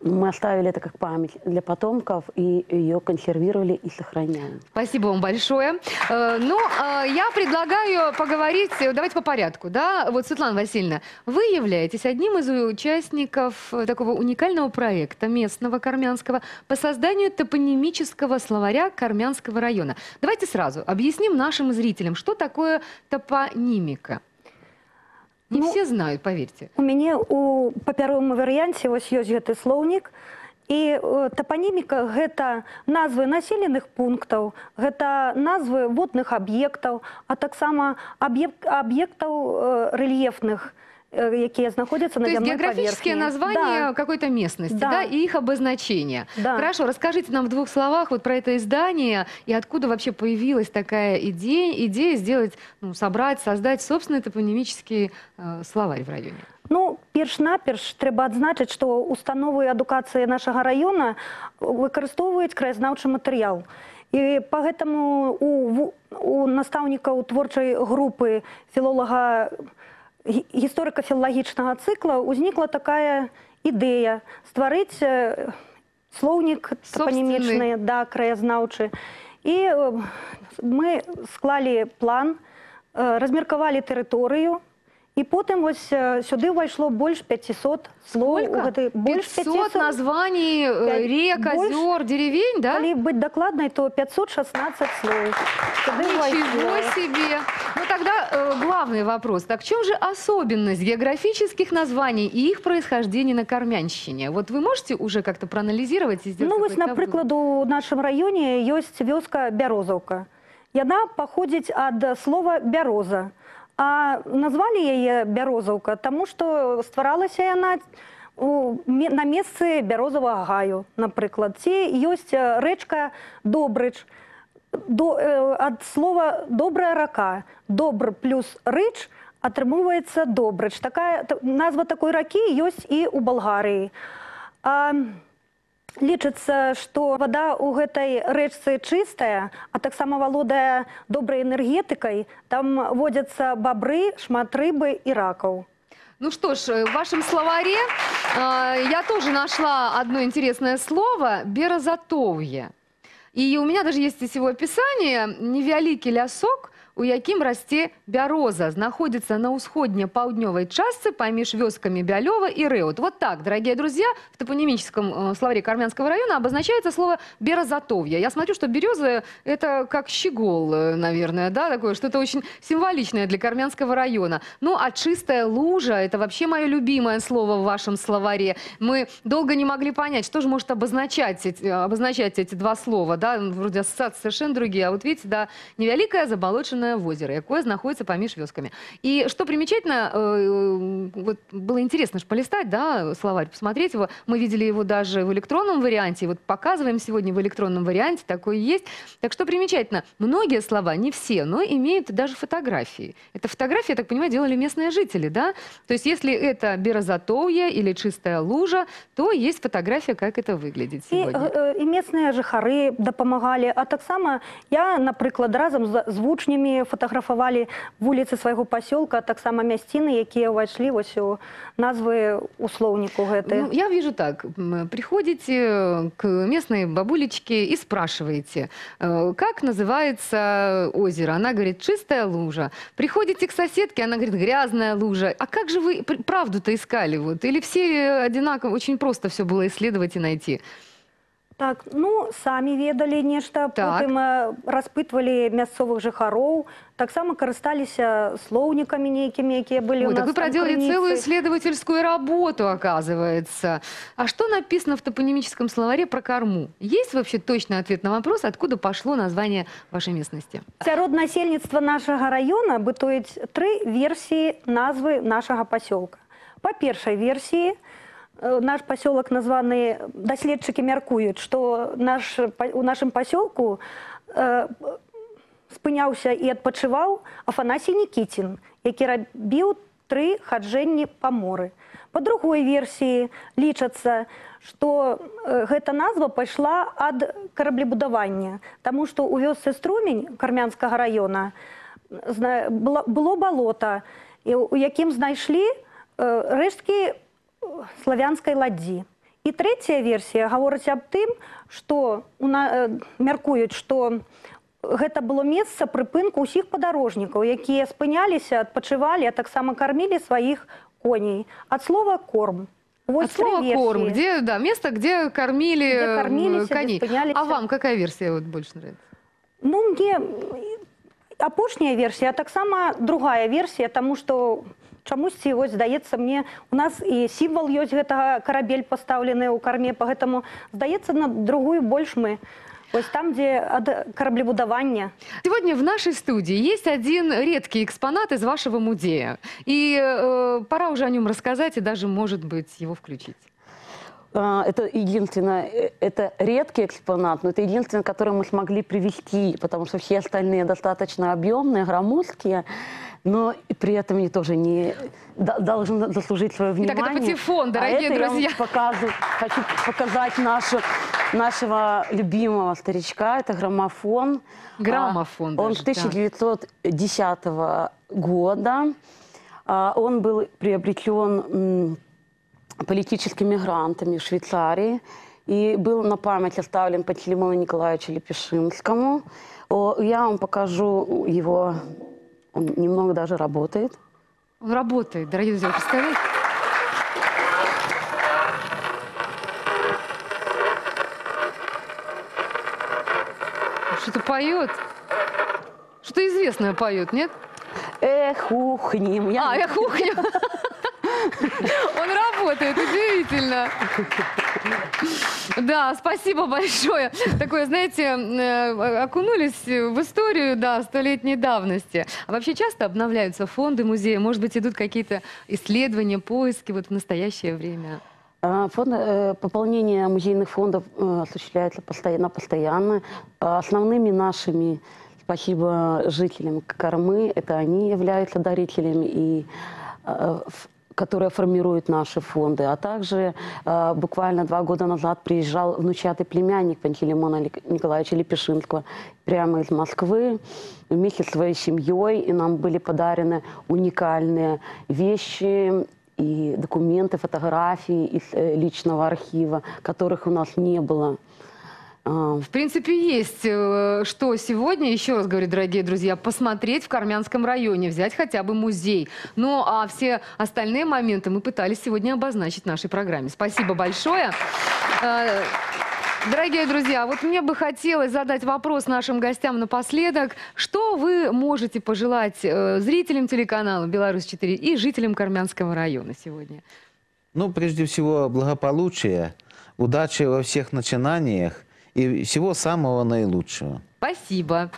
Мы оставили это как память для потомков и ее консервировали и сохраняем. Спасибо вам большое. Э, Ну, э, я предлагаю поговорить, давайте по порядку, да? Вот, Светлана Васильевна, вы являетесь одним из участников такого уникального проекта местного Кармянского по созданию топонимического словаря Кармянского района. Давайте сразу объясним нашим зрителям, что такое топонимика. Не Ну, все знают, поверьте. У мяне у папяровым варыянце вось ёсць гэты слоўнік і э, тапаніміка гэта назвы населеных пунктаў гэта назвы водных аб'ектаў а таксама аб'ек- аб'ектаў э, рэльефных э, якія знаходзяцца на То есть зямной географические паверхні. названия Да. какой-то местности, да. Да. и их обозначения. Да. Хорошо, расскажите нам в двух словах вот про это издание и откуда вообще появилась такая идея, идея сделать, ну, собрать, создать собственный топонимический э, словарь в районе. Ну, перш-наперш трэба адзначыць, што установы адукацыі нашага раёна выкарыстоўваюць краязнаўчы матэрыял. І па гэтаму у, ву- у настаўнікаў творчай групы філолага гі- гісторыка-філалагічнага цыкла ўзнікла такая ідэя стварыць слоўнік топанімічны, да, краязнаўчы. І мы склалі план, размеркавалі тэрыторыю, і потым вось э, сюды ўвайшло больш 500 слоў у Сколько? гэтай- больш 500 названий э, Пять- рек, больше. озер, деревень, да? Калі быць дакладнай, то 516 слоў. Сюды Ничего ўвайшло. себе! Ну тогда э, главный вопрос. Так в чем же особенность географических названий и их происхождения на Кармянщине? Вот вы можете уже как-то проанализировать и сделать Ну вось, какой-то напрыклад, у нашым раёне ёсць вёска Бярозаўка. Яна паходзіць ад слова бяроза. А назвалі яе бярозаўка, таму што стваралася яна на месцы бярозавага гаю, напрыклад. Ці ёсць э, рэчка Добрыч. До, э, ад слова добрая рака. Добр плюс рыч атрымоўваецца добрыч. Такая та- назва такой ракі ёсць і ў Балгарыі. А, Лічыцца, што вада ў гэтай рэчцы чыстая, а таксама валодае добрай энергетыкай. Там водзяцца бабры, шмат рыбы і ракаў. Ну что ж, э, в вашем словаре э, я тоже нашла одно интересное слово – берозатовье. И у меня даже есть из его описание «Невялікі лясок, у якім расце бяроза, знаходится на усходне паўднёвай частцы паміж вёскамі Бялёва и Рэут». Вот так, дорогие друзья, в топонимическом э, словаре Кармянского района обозначается слово «берозатовье». Я смотрю, что береза – это как щегол, э, наверное, да, такое, что-то очень символичное для Кармянского района. Ну, а чистая лужа – это вообще мое любимое слово в вашем словаре. Мы долго не могли понять, что же может обозначать эти, обозначать эти два слова, да, вроде ассоциации совершенно другие. А вот видите, да, невеликое заболоченное озеро, якое находится поміж вёсками. И что примечательно, э, вот было интересно ж полистать, да, словарь, посмотреть его. Мы видели его даже в электронном варианте, и вот показываем сегодня в электронном варианте, такое есть. Так что примечательно, многие слова, не все, но имеют даже фотографии. Это фотографии, я так понимаю, делали местные жители, да? То есть если это берозатовье или чистая лужа, то есть фотография, как это выглядит І, сегодня. э, і месныя жыхары дапамагалі, а таксама я, напрыклад, разам з, з вучнямі фатаграфавалі вуліцы свайго пасёлка, а таксама мясціны, якія ўвайшлі вось у назвы ў слоўніку гэты. Ну, я вижу так. м, Приходите к местной бабулечке и спрашиваете, э, как называется озеро. Она говорит, чистая лужа. Приходите к соседке, она говорит, грязная лужа. А как же вы пр- правду-то искали? Вот? Или все одинаково, очень просто все было исследовать и найти? Так, ну, самі ведалі нешта, Так. потым э, распытвалі мясцовых жыхароў, таксама карысталіся слоўнікамі нейкімі, якія былі Ой, у так вы нас там проделали крыніцы. целую исследовательскую работу, оказывается. А что написано в топонимическом словаре про корму? Есть вообще точный ответ на вопрос, откуда пошло название вашей местности? Сярод насельніцтва нашага раёна бытуюць тры версіі назвы нашага пасёлка. Па першай версіі, э, наш пасёлак названы даследчыкі мяркуюць, што наш, у нашым пасёлку э, спыняўся і адпачываў Афанасій Нікіцін, які рабіў тры хаджэнні па моры. По другой версіі лічацца, што э, гэта назва пайшла ад караблебудавання, Таму што ў вёсцы струмень кармянскага раёна зна- было, было балота, і у якім знайшлі э, рэшткі славянскай ладдзі. І трэцяя версія гаворыць аб тым, што э, мяркуюць, што гэта было месца прыпынку ўсіх падарожнікаў, якія спыняліся, адпачывалі, а таксама кармілі сваіх коней. Ад слова корм. Вось От слова тры корм, где, да, место, где кормили, Где кормились, где коней. спынялись. А вам какая версия вот больше нравится? Ну, мне апошняя версія, а таксама другая версія, таму што чамусьці вось здаецца мне у нас і сімвал ёсць гэтага карабель пастаўлены ў карме, поэтому здаецца на другую больш мы Ось там, где ад кораблебудования. Сегодня в нашей студии есть один редкий экспонат из вашего музея. И э, пора уже о нем рассказать и даже, может быть, его включить. А, Это единственное, э, это редкий экспонат, но это единственное, который мы смогли привести, потому что все остальные достаточно объемные, громоздкие, но при этом они тоже не до- должны заслужить свое Итак, внимание. это патефон, дорогие а это друзья. Я вам показу- хочу показать нашу, нашего любимого старичка, это граммофон. Граммофон А, Он даже, с 1910 года. А, Он был приобретен политическими мигрантами в Швейцарии и был на память оставлен Пантелеймону Николаевичу Лепешинскому. О, Я вам покажу его, он немного даже работает. Он работает, дорогие друзья, представляете? Что-то поет. Что-то известное поет, нет? Эх, ухнем. Я А, я кухню. Он работает, удивительно. Да, спасибо большое. Такое, знаете, э, окунулись в историю, да, столетней давности. А вообще часто обновляются фонды музея? Может быть, идут какие-то исследования, поиски вот в настоящее время? А, Фонд, э, пополнение музейных фондов э, осуществляется постоянно, постоянно. А Основными нашими, спасибо жителям Кормы, это они являются дарителями, и, ф- которые формируют наши фонды. А также э, буквально два года назад приезжал внучатый племянник Пантелеймона Николаевича Лепешинского прямо из Москвы вместе со своей семьей, и нам были подарены уникальные вещи, и документы, фотографии из э, личного архива, которых у нас не было. А, В принципе, есть э, что сегодня, еще раз говорю, дорогие друзья, посмотреть в Кармянском районе, взять хотя бы музей. Ну, а все остальные моменты мы пытались сегодня обозначить в нашей программе. Спасибо большое. Э, Дорогие друзья, вот мне бы хотелось задать вопрос нашим гостям напоследок. Что вы можете пожелать э, зрителям телеканала «Беларусь-4» и жителям Кармянского района сегодня? Ну, прежде всего, благополучия, удачи во всех начинаниях и всего самого наилучшего. Спасибо.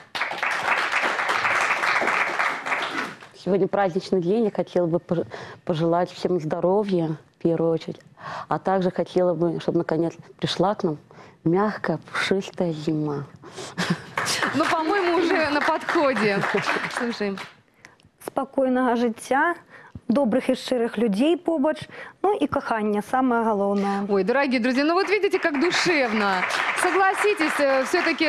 Сегодня праздничный день, я хотела бы пож- пожелать всем здоровья, в первую очередь. А также хотела бы, чтобы наконец пришла к нам мягкая, пушистая зима. Ну, по-моему, уже на подходе. Слушаем. Спакойнага жыцця, добрых і шчырых людзей побач, ну і кахання, самае галоўнае. Ой, дорогие друзья, ну вот видите, как душевно. Согласитесь, все-таки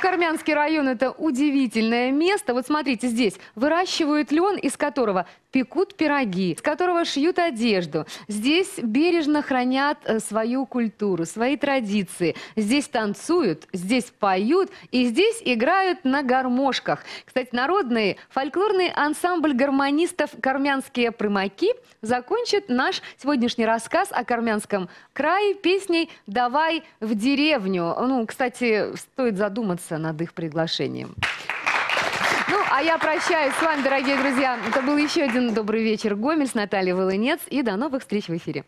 Кармянский район это удивительное место. Вот смотрите, здесь выращивают лен, из которого пекут пироги, из которого шьют одежду. Здесь бережно хранят э, свою культуру, свои традиции. Здесь танцуют, здесь поют и здесь играют на гармошках. Кстати, народный фольклорный ансамбль гармонистов «Кармянские прымаки» закончит наш сегодняшний рассказ о Кармянском крае песней «Давай в деревню». Ну, кстати, стоит задуматься над их приглашением. Ну, а я прощаюсь с вами, дорогие друзья. Это был еще один добрый вечер. Гомель с Натальей Волынец. И до новых встреч в эфире.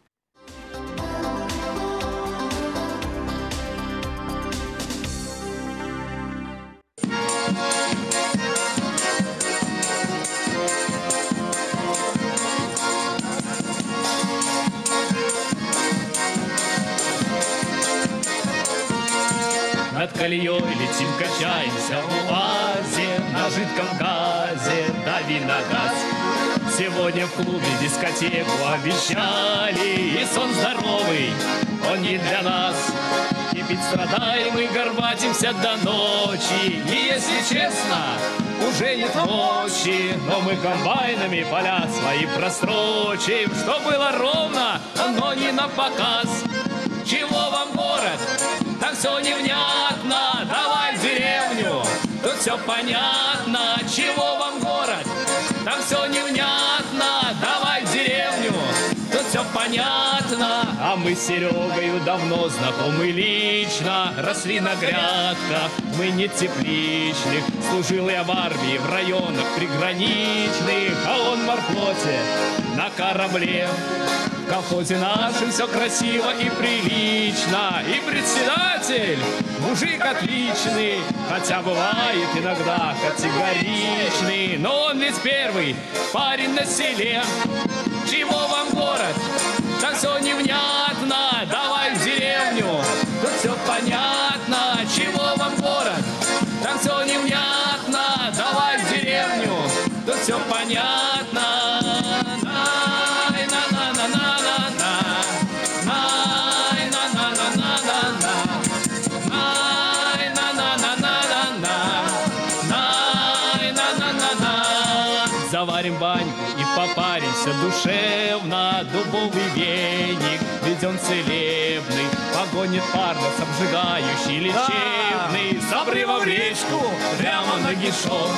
Сегодня в клубе дискотеку обещали. И сон здоровый, он не для нас. Кипит страдаем и горбатимся до ночи. И если честно, уже нет мощи Но мы комбайнами поля свои прострочим Что было ровно, но не на показ. Чего вам город? Там все невнятно. Давай в деревню, тут все понятно понятно. А мы с Серегою давно знакомы лично. Росли на грядках, мы не тепличных Служил я в армии в районах приграничных. А он в морфлоте на корабле. В колхозе нашем все красиво и прилично. И председатель мужик отличный Хотя бывает иногда категоричный. Но он ведь первый парень на селе Чего вам город? Там все невнятно Давай Дубовый веник, ведь он целебный Погонит пар нас обжигающий лечебный. С обрыва в речку прямо нагишом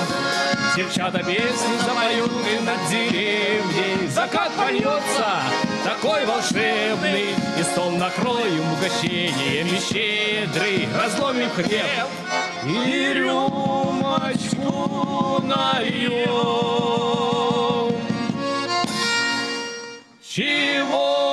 Девчата песни запоют и над деревней Закат польется, такой волшебный. И стол накроем угощениями щедрый Разломим хлеб и рюмочку нальем чего